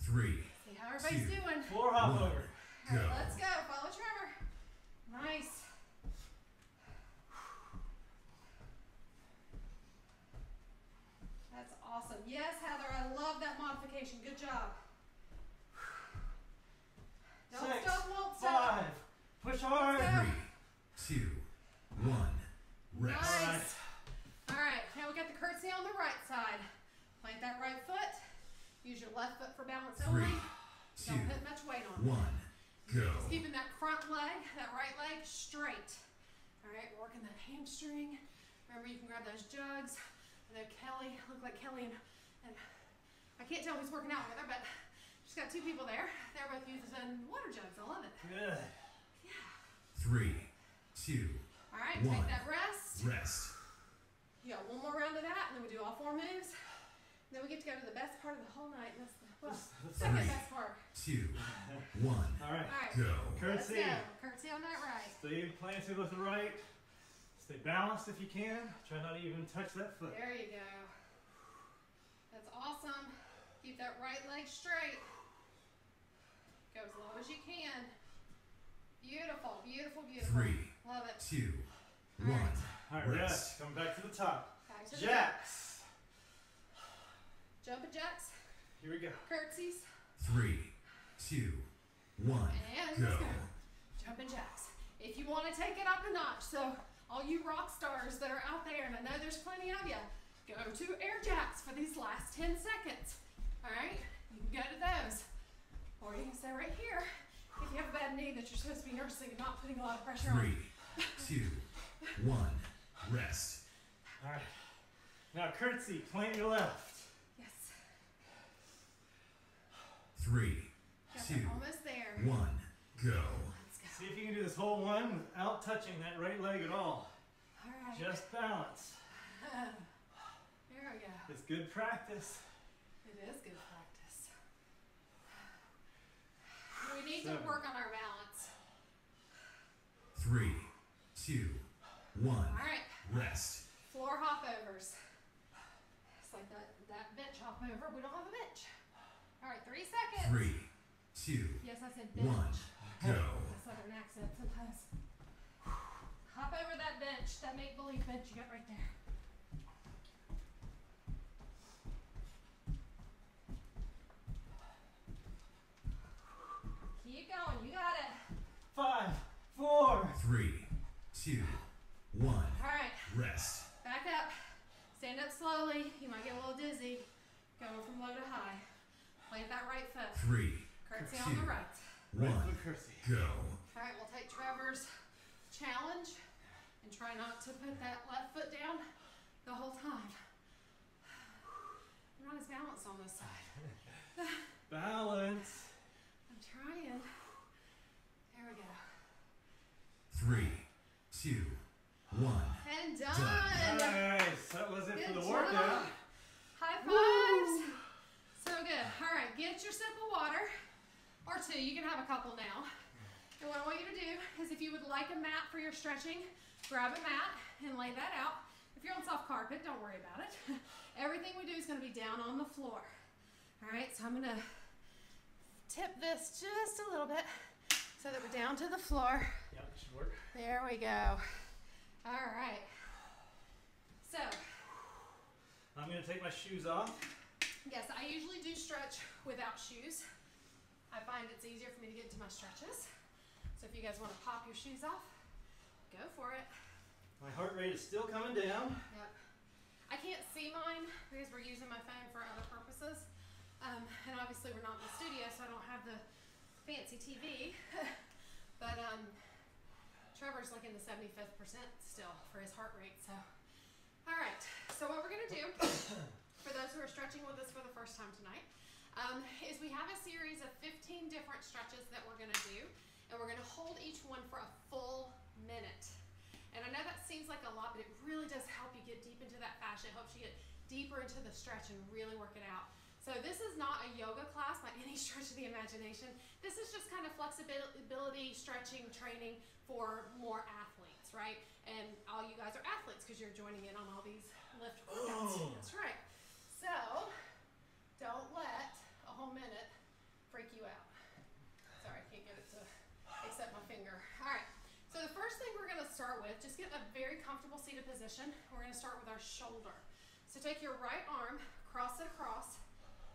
[SPEAKER 3] Three,
[SPEAKER 1] See how everybody's
[SPEAKER 3] Two.
[SPEAKER 1] doing.
[SPEAKER 2] Floor hop
[SPEAKER 3] One.
[SPEAKER 2] over.
[SPEAKER 1] All right,
[SPEAKER 3] Go.
[SPEAKER 1] let's go. Follow Trevor. Nice. That's awesome. Yes, Heather, I love that modification. Good job. Don't
[SPEAKER 2] Six,
[SPEAKER 1] stop, won't stop.
[SPEAKER 2] Five. Push hard.
[SPEAKER 1] Let's go.
[SPEAKER 3] three, two, one. Rest.
[SPEAKER 1] Nice. All right, now we got the curtsy on the right side. Plant that right foot. Use your left foot for balance
[SPEAKER 3] Three,
[SPEAKER 1] only.
[SPEAKER 3] two,
[SPEAKER 1] Don't put much weight on it.
[SPEAKER 3] one. Go.
[SPEAKER 1] Just keeping that front leg, that right leg straight. All right, working that hamstring. Remember, you can grab those jugs. I know Kelly, look like Kelly and, and I can't tell who's working out with her, but she's got two people there. They're both using water jugs. I love it.
[SPEAKER 2] Good. Yeah.
[SPEAKER 3] Three, two,
[SPEAKER 1] All right,
[SPEAKER 3] One.
[SPEAKER 1] take that rest.
[SPEAKER 3] rest.
[SPEAKER 1] You got one more round of that, and then we do all four moves. Then we get to go to the best part of the whole night, and that's the well,
[SPEAKER 2] Let's- let's
[SPEAKER 1] second
[SPEAKER 3] Three.
[SPEAKER 1] best part.
[SPEAKER 3] Two, one.
[SPEAKER 2] All right.
[SPEAKER 1] All right,
[SPEAKER 3] Go.
[SPEAKER 1] let's
[SPEAKER 2] Curtsy.
[SPEAKER 1] go. Curtsy on that right.
[SPEAKER 2] Stay planted with the right. Stay balanced if you can. Try not to even touch that foot.
[SPEAKER 1] There you go. That's awesome. Keep that right leg straight. Go as low as you can. Beautiful, beautiful, beautiful.
[SPEAKER 3] Three,
[SPEAKER 1] Love it.
[SPEAKER 3] two,
[SPEAKER 1] All right.
[SPEAKER 3] one.
[SPEAKER 2] All right,
[SPEAKER 3] Rest.
[SPEAKER 2] rest. Come back to the top.
[SPEAKER 1] Back to the
[SPEAKER 2] Jacks.
[SPEAKER 1] jumping jacks,
[SPEAKER 2] Here we go.
[SPEAKER 1] curtsies,
[SPEAKER 3] Three, two, one.
[SPEAKER 1] and
[SPEAKER 3] Go.
[SPEAKER 1] Jumping jacks. If you want to take it up a notch, so all you rock stars that are out there, and I know there's plenty of you, go to air jacks for these last 10 seconds. All right? You can go to those. Or you can stay right here if you have a bad knee that you're supposed to be nursing and not putting a lot of pressure on.
[SPEAKER 3] Three, two, one. Rest.
[SPEAKER 2] All right. Now curtsy. Plant your left.
[SPEAKER 1] Yes.
[SPEAKER 3] Three,
[SPEAKER 1] Got
[SPEAKER 3] two,
[SPEAKER 1] almost there.
[SPEAKER 3] one. Go.
[SPEAKER 1] Let's go.
[SPEAKER 2] See if you can do this whole one without touching that right leg at all.
[SPEAKER 1] All right.
[SPEAKER 2] Just balance.
[SPEAKER 1] there we go.
[SPEAKER 2] It's good practice.
[SPEAKER 1] It is good practice. We need
[SPEAKER 2] Seven.
[SPEAKER 1] to work on our balance.
[SPEAKER 3] Three, two, one.
[SPEAKER 1] All right,
[SPEAKER 3] Rest.
[SPEAKER 1] floor hop overs. It's like that, that bench hop over. We don't have a bench. All right, three seconds.
[SPEAKER 3] Three, two,
[SPEAKER 1] Yes, I said bench.
[SPEAKER 3] one. Go.
[SPEAKER 1] A southern accent sometimes. Hop over that bench, that make believe bench you got right there. Keep going, you got it.
[SPEAKER 2] Five, four,
[SPEAKER 3] Three, two, one.
[SPEAKER 1] Alright,
[SPEAKER 3] Rest.
[SPEAKER 1] back up. Stand up slowly. You might get a little dizzy. Going from low to high. Plant that right foot.
[SPEAKER 3] Three,
[SPEAKER 1] Curtsy on the right.
[SPEAKER 2] right
[SPEAKER 3] one.
[SPEAKER 2] foot curtsy.
[SPEAKER 3] Go.
[SPEAKER 1] Alright, we'll take Trevor's challenge and try not to put that left foot down the whole time. I'm not as balanced on this side.
[SPEAKER 2] Balance.
[SPEAKER 1] I'm trying. There we go.
[SPEAKER 3] Three, two, one.
[SPEAKER 1] And
[SPEAKER 3] Done.
[SPEAKER 1] done.
[SPEAKER 2] Nice. That was it
[SPEAKER 1] Good
[SPEAKER 2] for the
[SPEAKER 1] job.
[SPEAKER 2] workout.
[SPEAKER 1] High fives. So good. All right, get your sip of water or two. You can have a couple now. And what I want you to do is if you would like a mat for your stretching, grab a mat and lay that out. If you're on soft carpet, don't worry about it. Everything we do is going to be down on the floor. All right, so I'm going to tip this just a little bit so that we're down to the floor.
[SPEAKER 2] Yeah, it should work.
[SPEAKER 1] There we go. All right. So,
[SPEAKER 2] I'm gonna take my shoes off.
[SPEAKER 1] yes, I usually do stretch without shoes. I find it's easier for me to get into my stretches. So if you guys want to pop your shoes off, go for it.
[SPEAKER 2] My heart rate is still coming down.
[SPEAKER 1] Yep. I can't see mine because we're using my phone for other purposes. Um, and obviously we're not in the studio, so I don't have the fancy TV. but um, Trevor's like in the 75th percent still for his heart rate. So, all right. So what we're gonna do for those who are stretching with us for the first time tonight um, is we have a series of 15 different stretches that we're gonna do, and we're gonna hold each one for a full minute. And I know that seems like a lot, but it really does help you get deep into that fascia. It helps you get deeper into the stretch and really work it out. So this is not a yoga class by any stretch of the imagination. This is just kind of flexibility, stretching, training for more athletes, right? And all you guys are athletes because you're joining in on all these lift workouts.
[SPEAKER 2] Oh.
[SPEAKER 1] That's right. So don't let whole minute freak you out. Sorry, I can't get it to accept my finger. All right. So the first thing we're going to start with, just get a very comfortable seated position. We're going to start with our shoulder. So take your right arm, cross it across.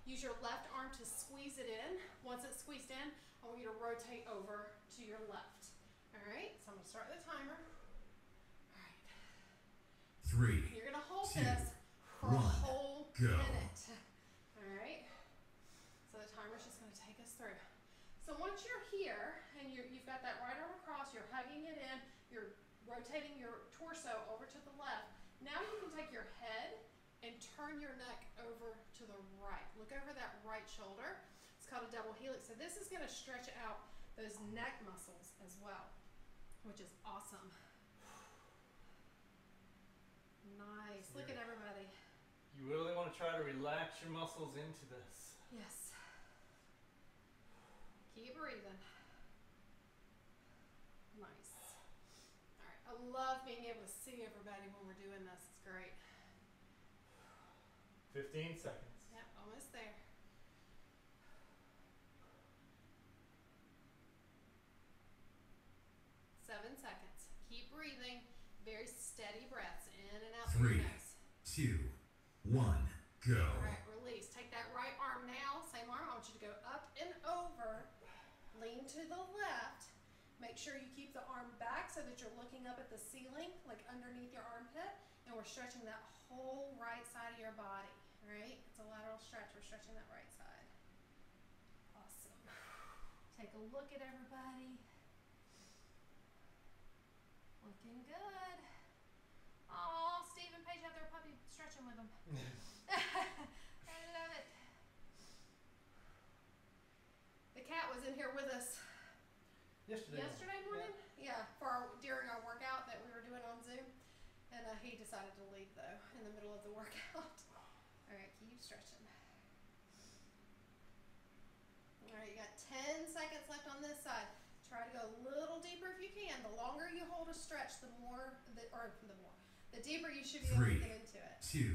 [SPEAKER 1] Use your left arm to squeeze it in. Once it's squeezed in, I want you to rotate over to your left. All right. So I'm going to start the timer. All right.
[SPEAKER 3] Three,
[SPEAKER 1] You're going to hold
[SPEAKER 3] Two,
[SPEAKER 1] this for a
[SPEAKER 3] one,
[SPEAKER 1] whole
[SPEAKER 3] go.
[SPEAKER 1] minute. All right. So the timer's just going to take us through. So once you're here and you're, you've got that right arm across, you're hugging it in, you're rotating your torso over to the left. Now you can take your head and turn your neck over to the right. Look over that right shoulder. It's called a double helix. So this is going to stretch out those neck muscles as well, which is awesome. Nice. Look at everybody.
[SPEAKER 2] You really want to try to relax your muscles into this.
[SPEAKER 1] Yes. Keep breathing. Nice. All right. I love being able to see everybody when we're doing this. It's great.
[SPEAKER 2] 15 seconds.
[SPEAKER 1] Yep, almost there. Seven seconds. Keep breathing. Very steady breaths in and out through
[SPEAKER 3] Three.
[SPEAKER 1] your
[SPEAKER 3] two, one. Go.
[SPEAKER 1] All right, release. Take that right arm now. Same arm. I want you to go up and over. Lean to the left. Make sure you keep the arm back so that you're looking up at the ceiling, like underneath your armpit. And we're stretching that whole right side of your body. right? It's a lateral stretch. We're stretching that right side. Awesome. Take a look at everybody. Looking good. Oh, Steve and Paige have their puppy stretching with them. I love it. The cat was in here with us
[SPEAKER 2] Yesterday.
[SPEAKER 1] yesterday morning. Yeah, for our, during our workout that we were doing on Zoom, and uh, he decided to leave though in the middle of the workout. All right, keep stretching. All right, you got ten seconds left on this side. Try to go a little deeper if you can. The longer you you hold a stretch, the more, the, or the more, the deeper you should be
[SPEAKER 3] Three.
[SPEAKER 1] able to get into it.
[SPEAKER 3] two,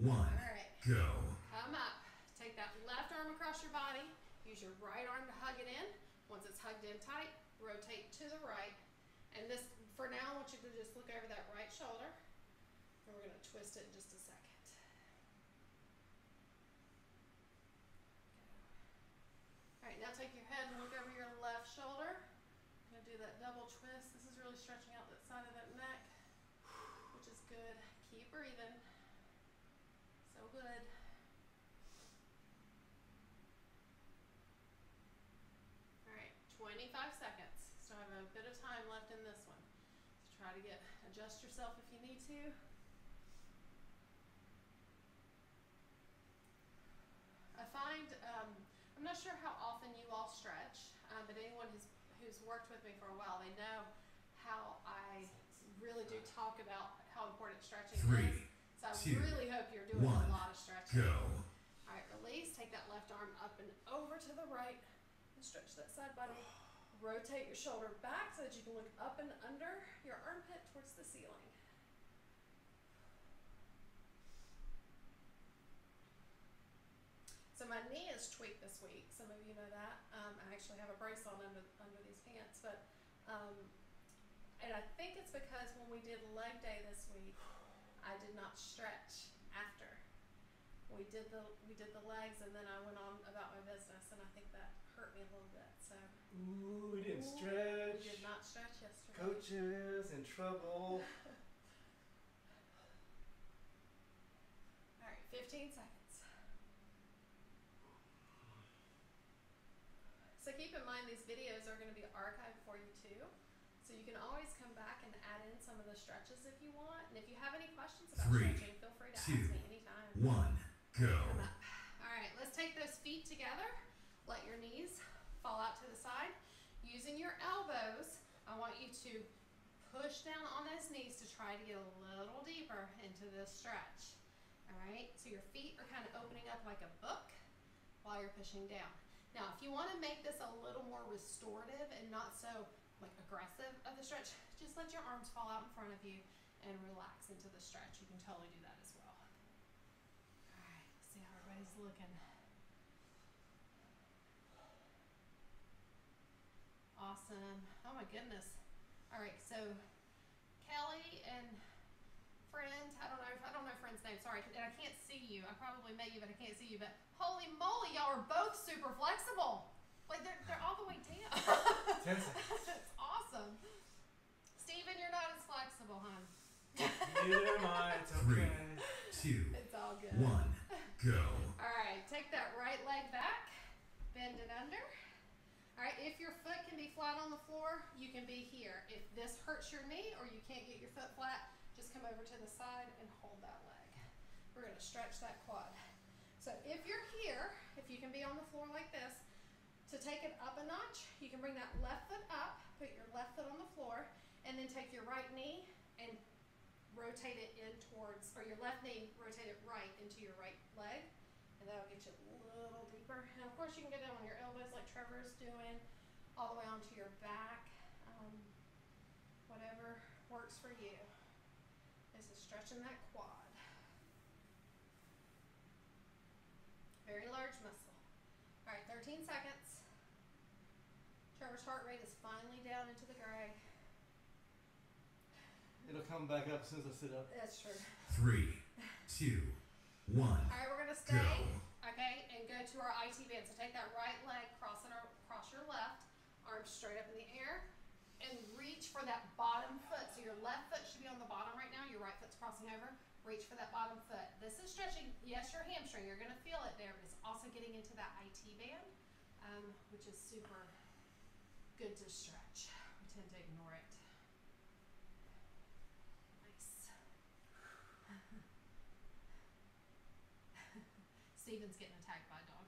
[SPEAKER 3] one,
[SPEAKER 1] Alright,
[SPEAKER 3] go.
[SPEAKER 1] come up. Take that left arm across your body. Use your right arm to hug it in. Once it's hugged in tight, rotate to the right. And this, for now, I want you to just look over that right shoulder. And we're gonna twist it in just a second. Alright, now take your head and look over your left shoulder. I'm Gonna do that double twist. This is really stretching out that side of that neck, which is good. Keep breathing. So good. Alright, 25 seconds. So I have a bit of time left in this one. So try to get, adjust yourself if you need to. I find, um, I'm not sure how often you all stretch, um, but anyone who's, who's worked with me for a while, they know how I really do talk about how important stretching
[SPEAKER 3] Three,
[SPEAKER 1] is. So I
[SPEAKER 3] two,
[SPEAKER 1] really hope you're doing
[SPEAKER 3] one,
[SPEAKER 1] a lot of stretching.
[SPEAKER 3] Go.
[SPEAKER 1] Alright, release. Take that left arm up and over to the right and stretch that side body. Rotate your shoulder back so that you can look up and under your armpit towards the ceiling. So my knee is tweaked this week. Some of you know that. Um, I actually have a brace on under under these pants, but um, and I think it's because when we did leg day this week, I did not stretch after we did the we did the legs and then I went on about my business and I think that hurt me a little bit. So
[SPEAKER 2] Ooh, we didn't
[SPEAKER 1] Ooh,
[SPEAKER 2] stretch.
[SPEAKER 1] we did not stretch yesterday.
[SPEAKER 2] Coach is in trouble.
[SPEAKER 1] All right, 15 seconds. So keep in mind these videos are going to be archived for you too. So you can always come back and add in some of the stretches if you want. And if you have any questions about
[SPEAKER 3] Three,
[SPEAKER 1] stretching, feel free to
[SPEAKER 3] two,
[SPEAKER 1] ask me anytime.
[SPEAKER 3] One, go.
[SPEAKER 1] Come up. All right, let's take those feet together. Let your knees out to the side. Using your elbows, I want you to push down on those knees to try to get a little deeper into this stretch. All right, so your feet are kind of opening up like a book while you're pushing down. Now, if you want to make this a little more restorative and not so like aggressive of the stretch, just let your arms fall out in front of you and relax into the stretch. You can totally do that as well. All right, let's see how everybody's looking. Awesome. Oh my goodness. All right, so Kelly and friend, I don't know, if I don't know friend's name. Sorry, and I can't see you. I probably met you, but I can't see you. But holy moly, y'all are both super flexible. Like they're they're all the way down.
[SPEAKER 2] Ten seconds.
[SPEAKER 1] That's awesome. Steven, you're not as flexible, hon.
[SPEAKER 2] Neither am I. It's
[SPEAKER 3] Three. Two,
[SPEAKER 1] It's all good.
[SPEAKER 3] one, go.
[SPEAKER 1] All right, take that right leg back, bend it under. If your foot can be flat on the floor, you can be here. If this hurts your knee or you can't get your foot flat, just come over to the side and hold that leg. We're gonna stretch that quad. So if you're here, if you can be on the floor like this, to take it up a notch, you can bring that left foot up, put your left foot on the floor, and then take your right knee and rotate it in towards, or your left knee, rotate it right into your right leg, and that'll get you a little deeper. And of course, you can go down on your elbows like Trevor's doing, all the way onto your back, um, whatever works for you. This is stretching that quad. Very large muscle. All right, 13 seconds. Trevor's heart rate is finally down into the gray.
[SPEAKER 2] It'll come back up as soon as I sit up.
[SPEAKER 1] That's true.
[SPEAKER 3] Three, two, one,
[SPEAKER 1] All right, we're gonna stay.
[SPEAKER 3] go.
[SPEAKER 1] Okay, and go to our IT band. So take that right leg, cross it ar- across your left, arms straight up in the air, and reach for that bottom foot. So your left foot should be on the bottom right now. Your right foot's crossing over. Reach for that bottom foot. This is stretching. Yes, your hamstring. You're gonna feel it there, but it's also getting into that IT band, um, which is super good to stretch. We tend to ignore it. Nice. Steven's getting attacked by a dog.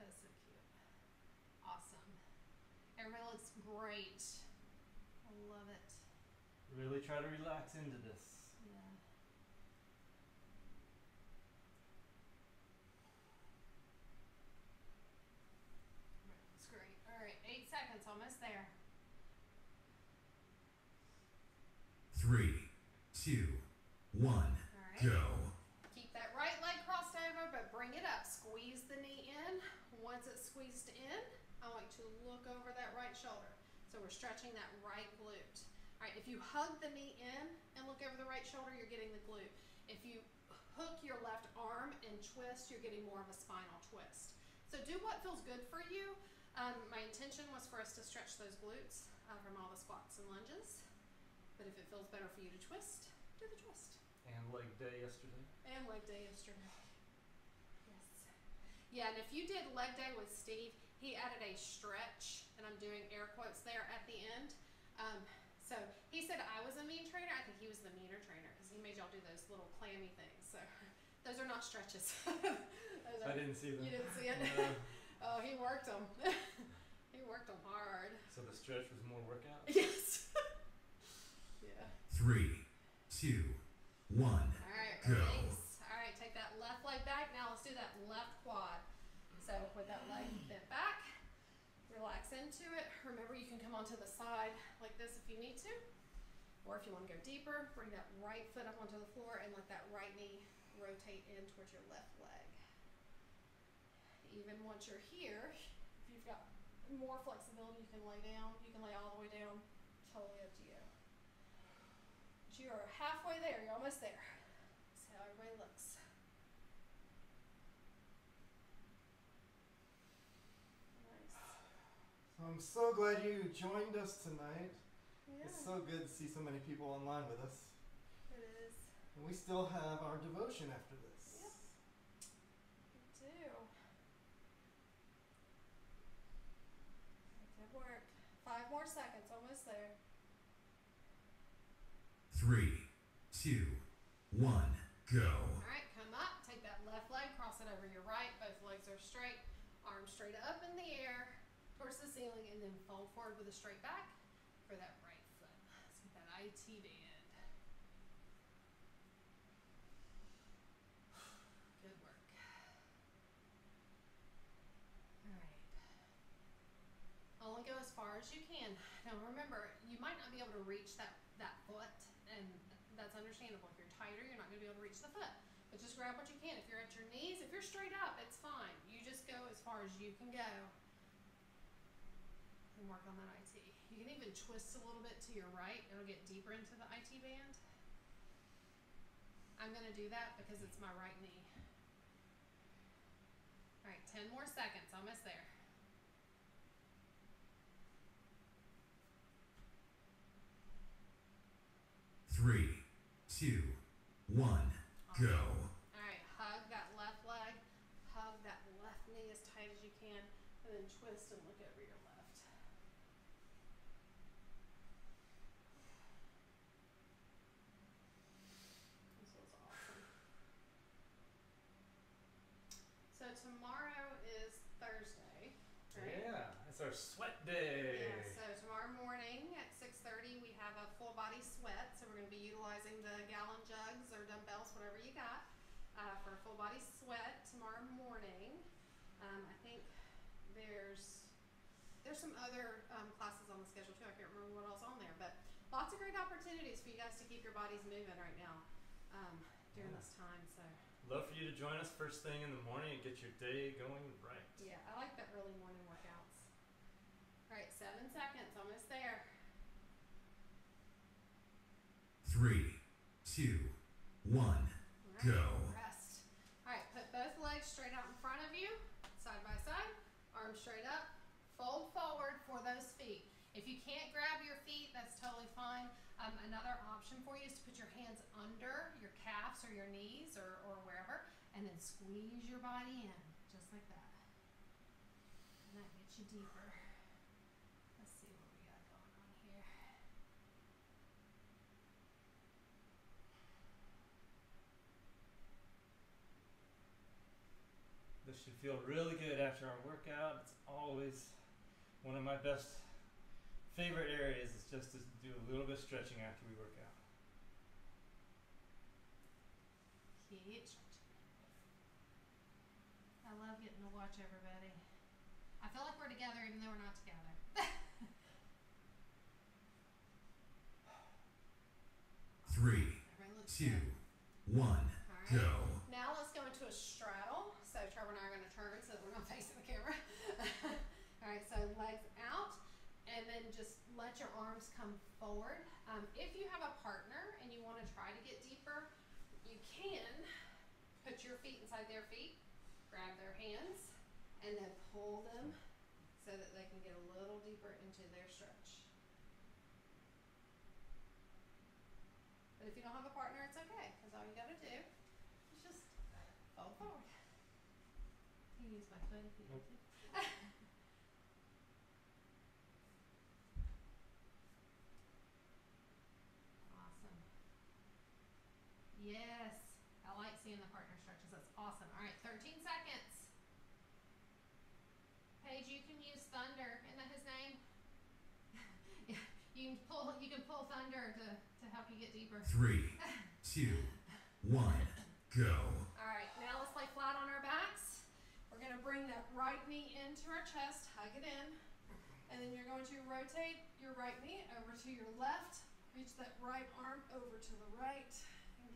[SPEAKER 1] That's so cute. Awesome. Everybody looks great. I love it.
[SPEAKER 2] Really try to relax into this.
[SPEAKER 1] Yeah. It's great. All right, eight seconds almost there.
[SPEAKER 3] Three, two, one,
[SPEAKER 1] All right.
[SPEAKER 3] go.
[SPEAKER 1] Keep that right leg crossed over, but bring it up. Squeeze the knee in. Once it's squeezed in, I want you to look over that right shoulder. So we're stretching that right glute. All right, if you hug the knee in and look over the right shoulder, you're getting the glute. If you hook your left arm and twist, you're getting more of a spinal twist. So do what feels good for you. Um, my intention was for us to stretch those glutes uh, from all the squats and lunges. But if it feels better for you to twist, do the twist.
[SPEAKER 2] And leg day yesterday.
[SPEAKER 1] And leg day yesterday. Yes. Yeah, and if you did leg day with Steve, he added a stretch, and I'm doing air quotes there at the end. Um, so he said I was a mean trainer. I think he was the meaner trainer because he made y'all do those little clammy things. So those are not stretches. those
[SPEAKER 2] I didn't see them.
[SPEAKER 1] you didn't see it?
[SPEAKER 2] No.
[SPEAKER 1] oh, he worked them. he worked them hard.
[SPEAKER 2] so the stretch was more workout.
[SPEAKER 1] Yes. yeah.
[SPEAKER 3] Three, two, one.
[SPEAKER 1] All right,
[SPEAKER 3] Go.
[SPEAKER 1] release. All right, take that left leg back. Now let's do that left quad. So with that leg bent back, relax into it. Remember, you can come onto the side like this if you need to. Or if you want to go deeper, bring that right foot up onto the floor and let that right knee rotate in towards your left leg. Even once you're here, if you've got more flexibility, you can lay down. You can lay all the way down. Totally up to you. But you are halfway there. You're almost there. See how everybody looks. Nice.
[SPEAKER 2] So I'm so glad you joined us tonight.
[SPEAKER 1] Yeah,
[SPEAKER 2] It's so good to see so many people online with us.
[SPEAKER 1] it is.
[SPEAKER 2] And we still have our devotion after this.
[SPEAKER 1] Yep. You do. Good work. Five more seconds. Almost there.
[SPEAKER 3] Three, two, one, go.
[SPEAKER 1] All right, come up. Take that left leg, cross it over your right. Both legs are straight. Arms straight up in the air towards the ceiling, and then fall forward with a straight back for that right foot. Let's get that IT band. Good work. All right. Only go as far as you can. Now remember, you might not be able to reach that, that foot, and that's understandable. If you're tighter, you're not going to be able to reach the foot. But just grab what you can. If you're at your knees, if you're straight up, it's fine. You just go as far as you can go and work on that IT. You can even twist a little bit to your right. It'll get deeper into the IT band. I'm going to do that because it's my right knee. All right, 10 more seconds. Almost there.
[SPEAKER 3] Three, two, one, go.
[SPEAKER 1] All right, hug that left leg, hug that left knee as tight as you can, and then twist and look over your left. This was awesome. So tomorrow is Thursday, right?
[SPEAKER 2] Yeah, it's our sweat day.
[SPEAKER 1] Yeah, so tomorrow morning at six thirty, we have a full body sweat, so we're gonna be utilizing the gallon jugs or dumbbells, whatever you got, uh, for a full body sweat tomorrow morning. Um, I think there's, there's some other, um, classes on the schedule too, I can't remember what else on there, but lots of great opportunities for you guys to keep your bodies moving right now, um, during
[SPEAKER 2] Yeah.
[SPEAKER 1] this time, so.
[SPEAKER 2] Love for you to join us first thing in the morning and get your day going right.
[SPEAKER 1] Yeah, I like the early morning workouts. Alright, seven seconds, almost there.
[SPEAKER 3] Three, two, one,
[SPEAKER 1] Alright,
[SPEAKER 3] go.
[SPEAKER 1] Rest. Alright, put both legs straight out in front of you, side by side, arms straight up. Fold forward for those feet. If you can't grab your feet, that's totally fine. Um, another option for you is to put your hands under your calves or your knees or, or wherever, and then squeeze your body in, just like that. And that gets you deeper.
[SPEAKER 2] should feel really good after our workout. It's always one of my best favorite areas is just to do a little bit of stretching after we work out.
[SPEAKER 1] Huge. I love getting to watch everybody. I feel like we're together even though we're not together.
[SPEAKER 3] Three, two, one,
[SPEAKER 1] right. go. Legs out, and then just let your arms come forward. Um, if you have a partner and you want to try to get deeper, you can put your feet inside their feet, grab their hands, and then pull them so that they can get a little deeper into their stretch. But if you don't have a partner, it's okay, because all you got to do is just fold forward. You use my foot if you need to. awesome. Yes, I like seeing the partner stretches. That's awesome. All right, 13 seconds. Paige, you can use thunder. Isn't that his name? Yeah, you can pull. You can pull thunder to to help you get deeper.
[SPEAKER 3] Three, two, one, go.
[SPEAKER 1] All right, now let's lay flat on our backs. We're gonna bring that right knee into our chest, hug it in, and then you're going to rotate your right knee over to your left, reach that right arm over to the right,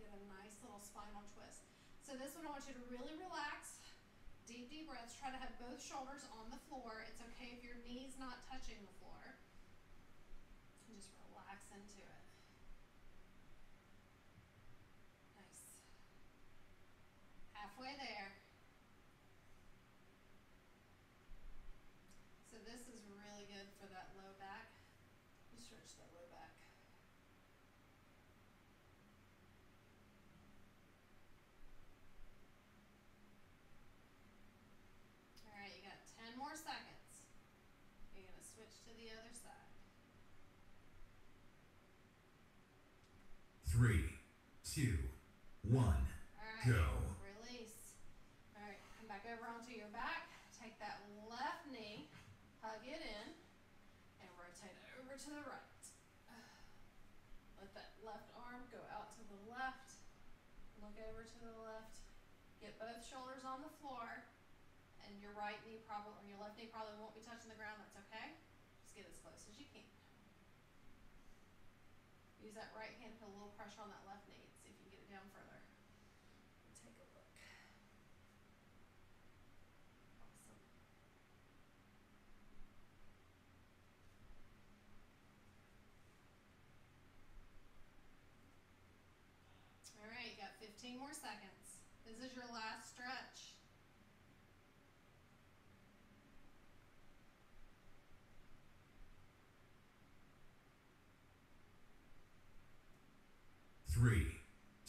[SPEAKER 1] get a nice little spinal twist. So this one I want you to really relax. Deep, deep breaths. Try to have both shoulders on the floor. It's okay if your knee's not touching the floor. And just relax into it. Nice. Halfway there. So this is really good for that low back. You stretch that low back. All right, you got 10 more seconds. You're going to switch to the other side.
[SPEAKER 3] Three, two, one,
[SPEAKER 1] right.
[SPEAKER 3] go.
[SPEAKER 1] Release. All right, come back over onto your back. Take that left knee, hug it in, and rotate over to the right. Let that left arm go out to the left. Look over to the left. Get both shoulders on the floor, and your right knee probably, or your left knee probably won't be touching the ground. That's okay. Just get as close as you can. Use that right hand, put a little pressure on that left knee. See if you can get it down further. Take a look. Awesome. All right, you got 15 more seconds. This is your last stretch.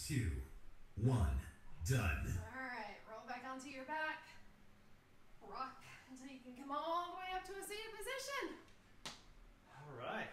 [SPEAKER 3] two, one, done.
[SPEAKER 1] All right, roll back onto your back. Rock until you can come all the way up to a seated position. All right.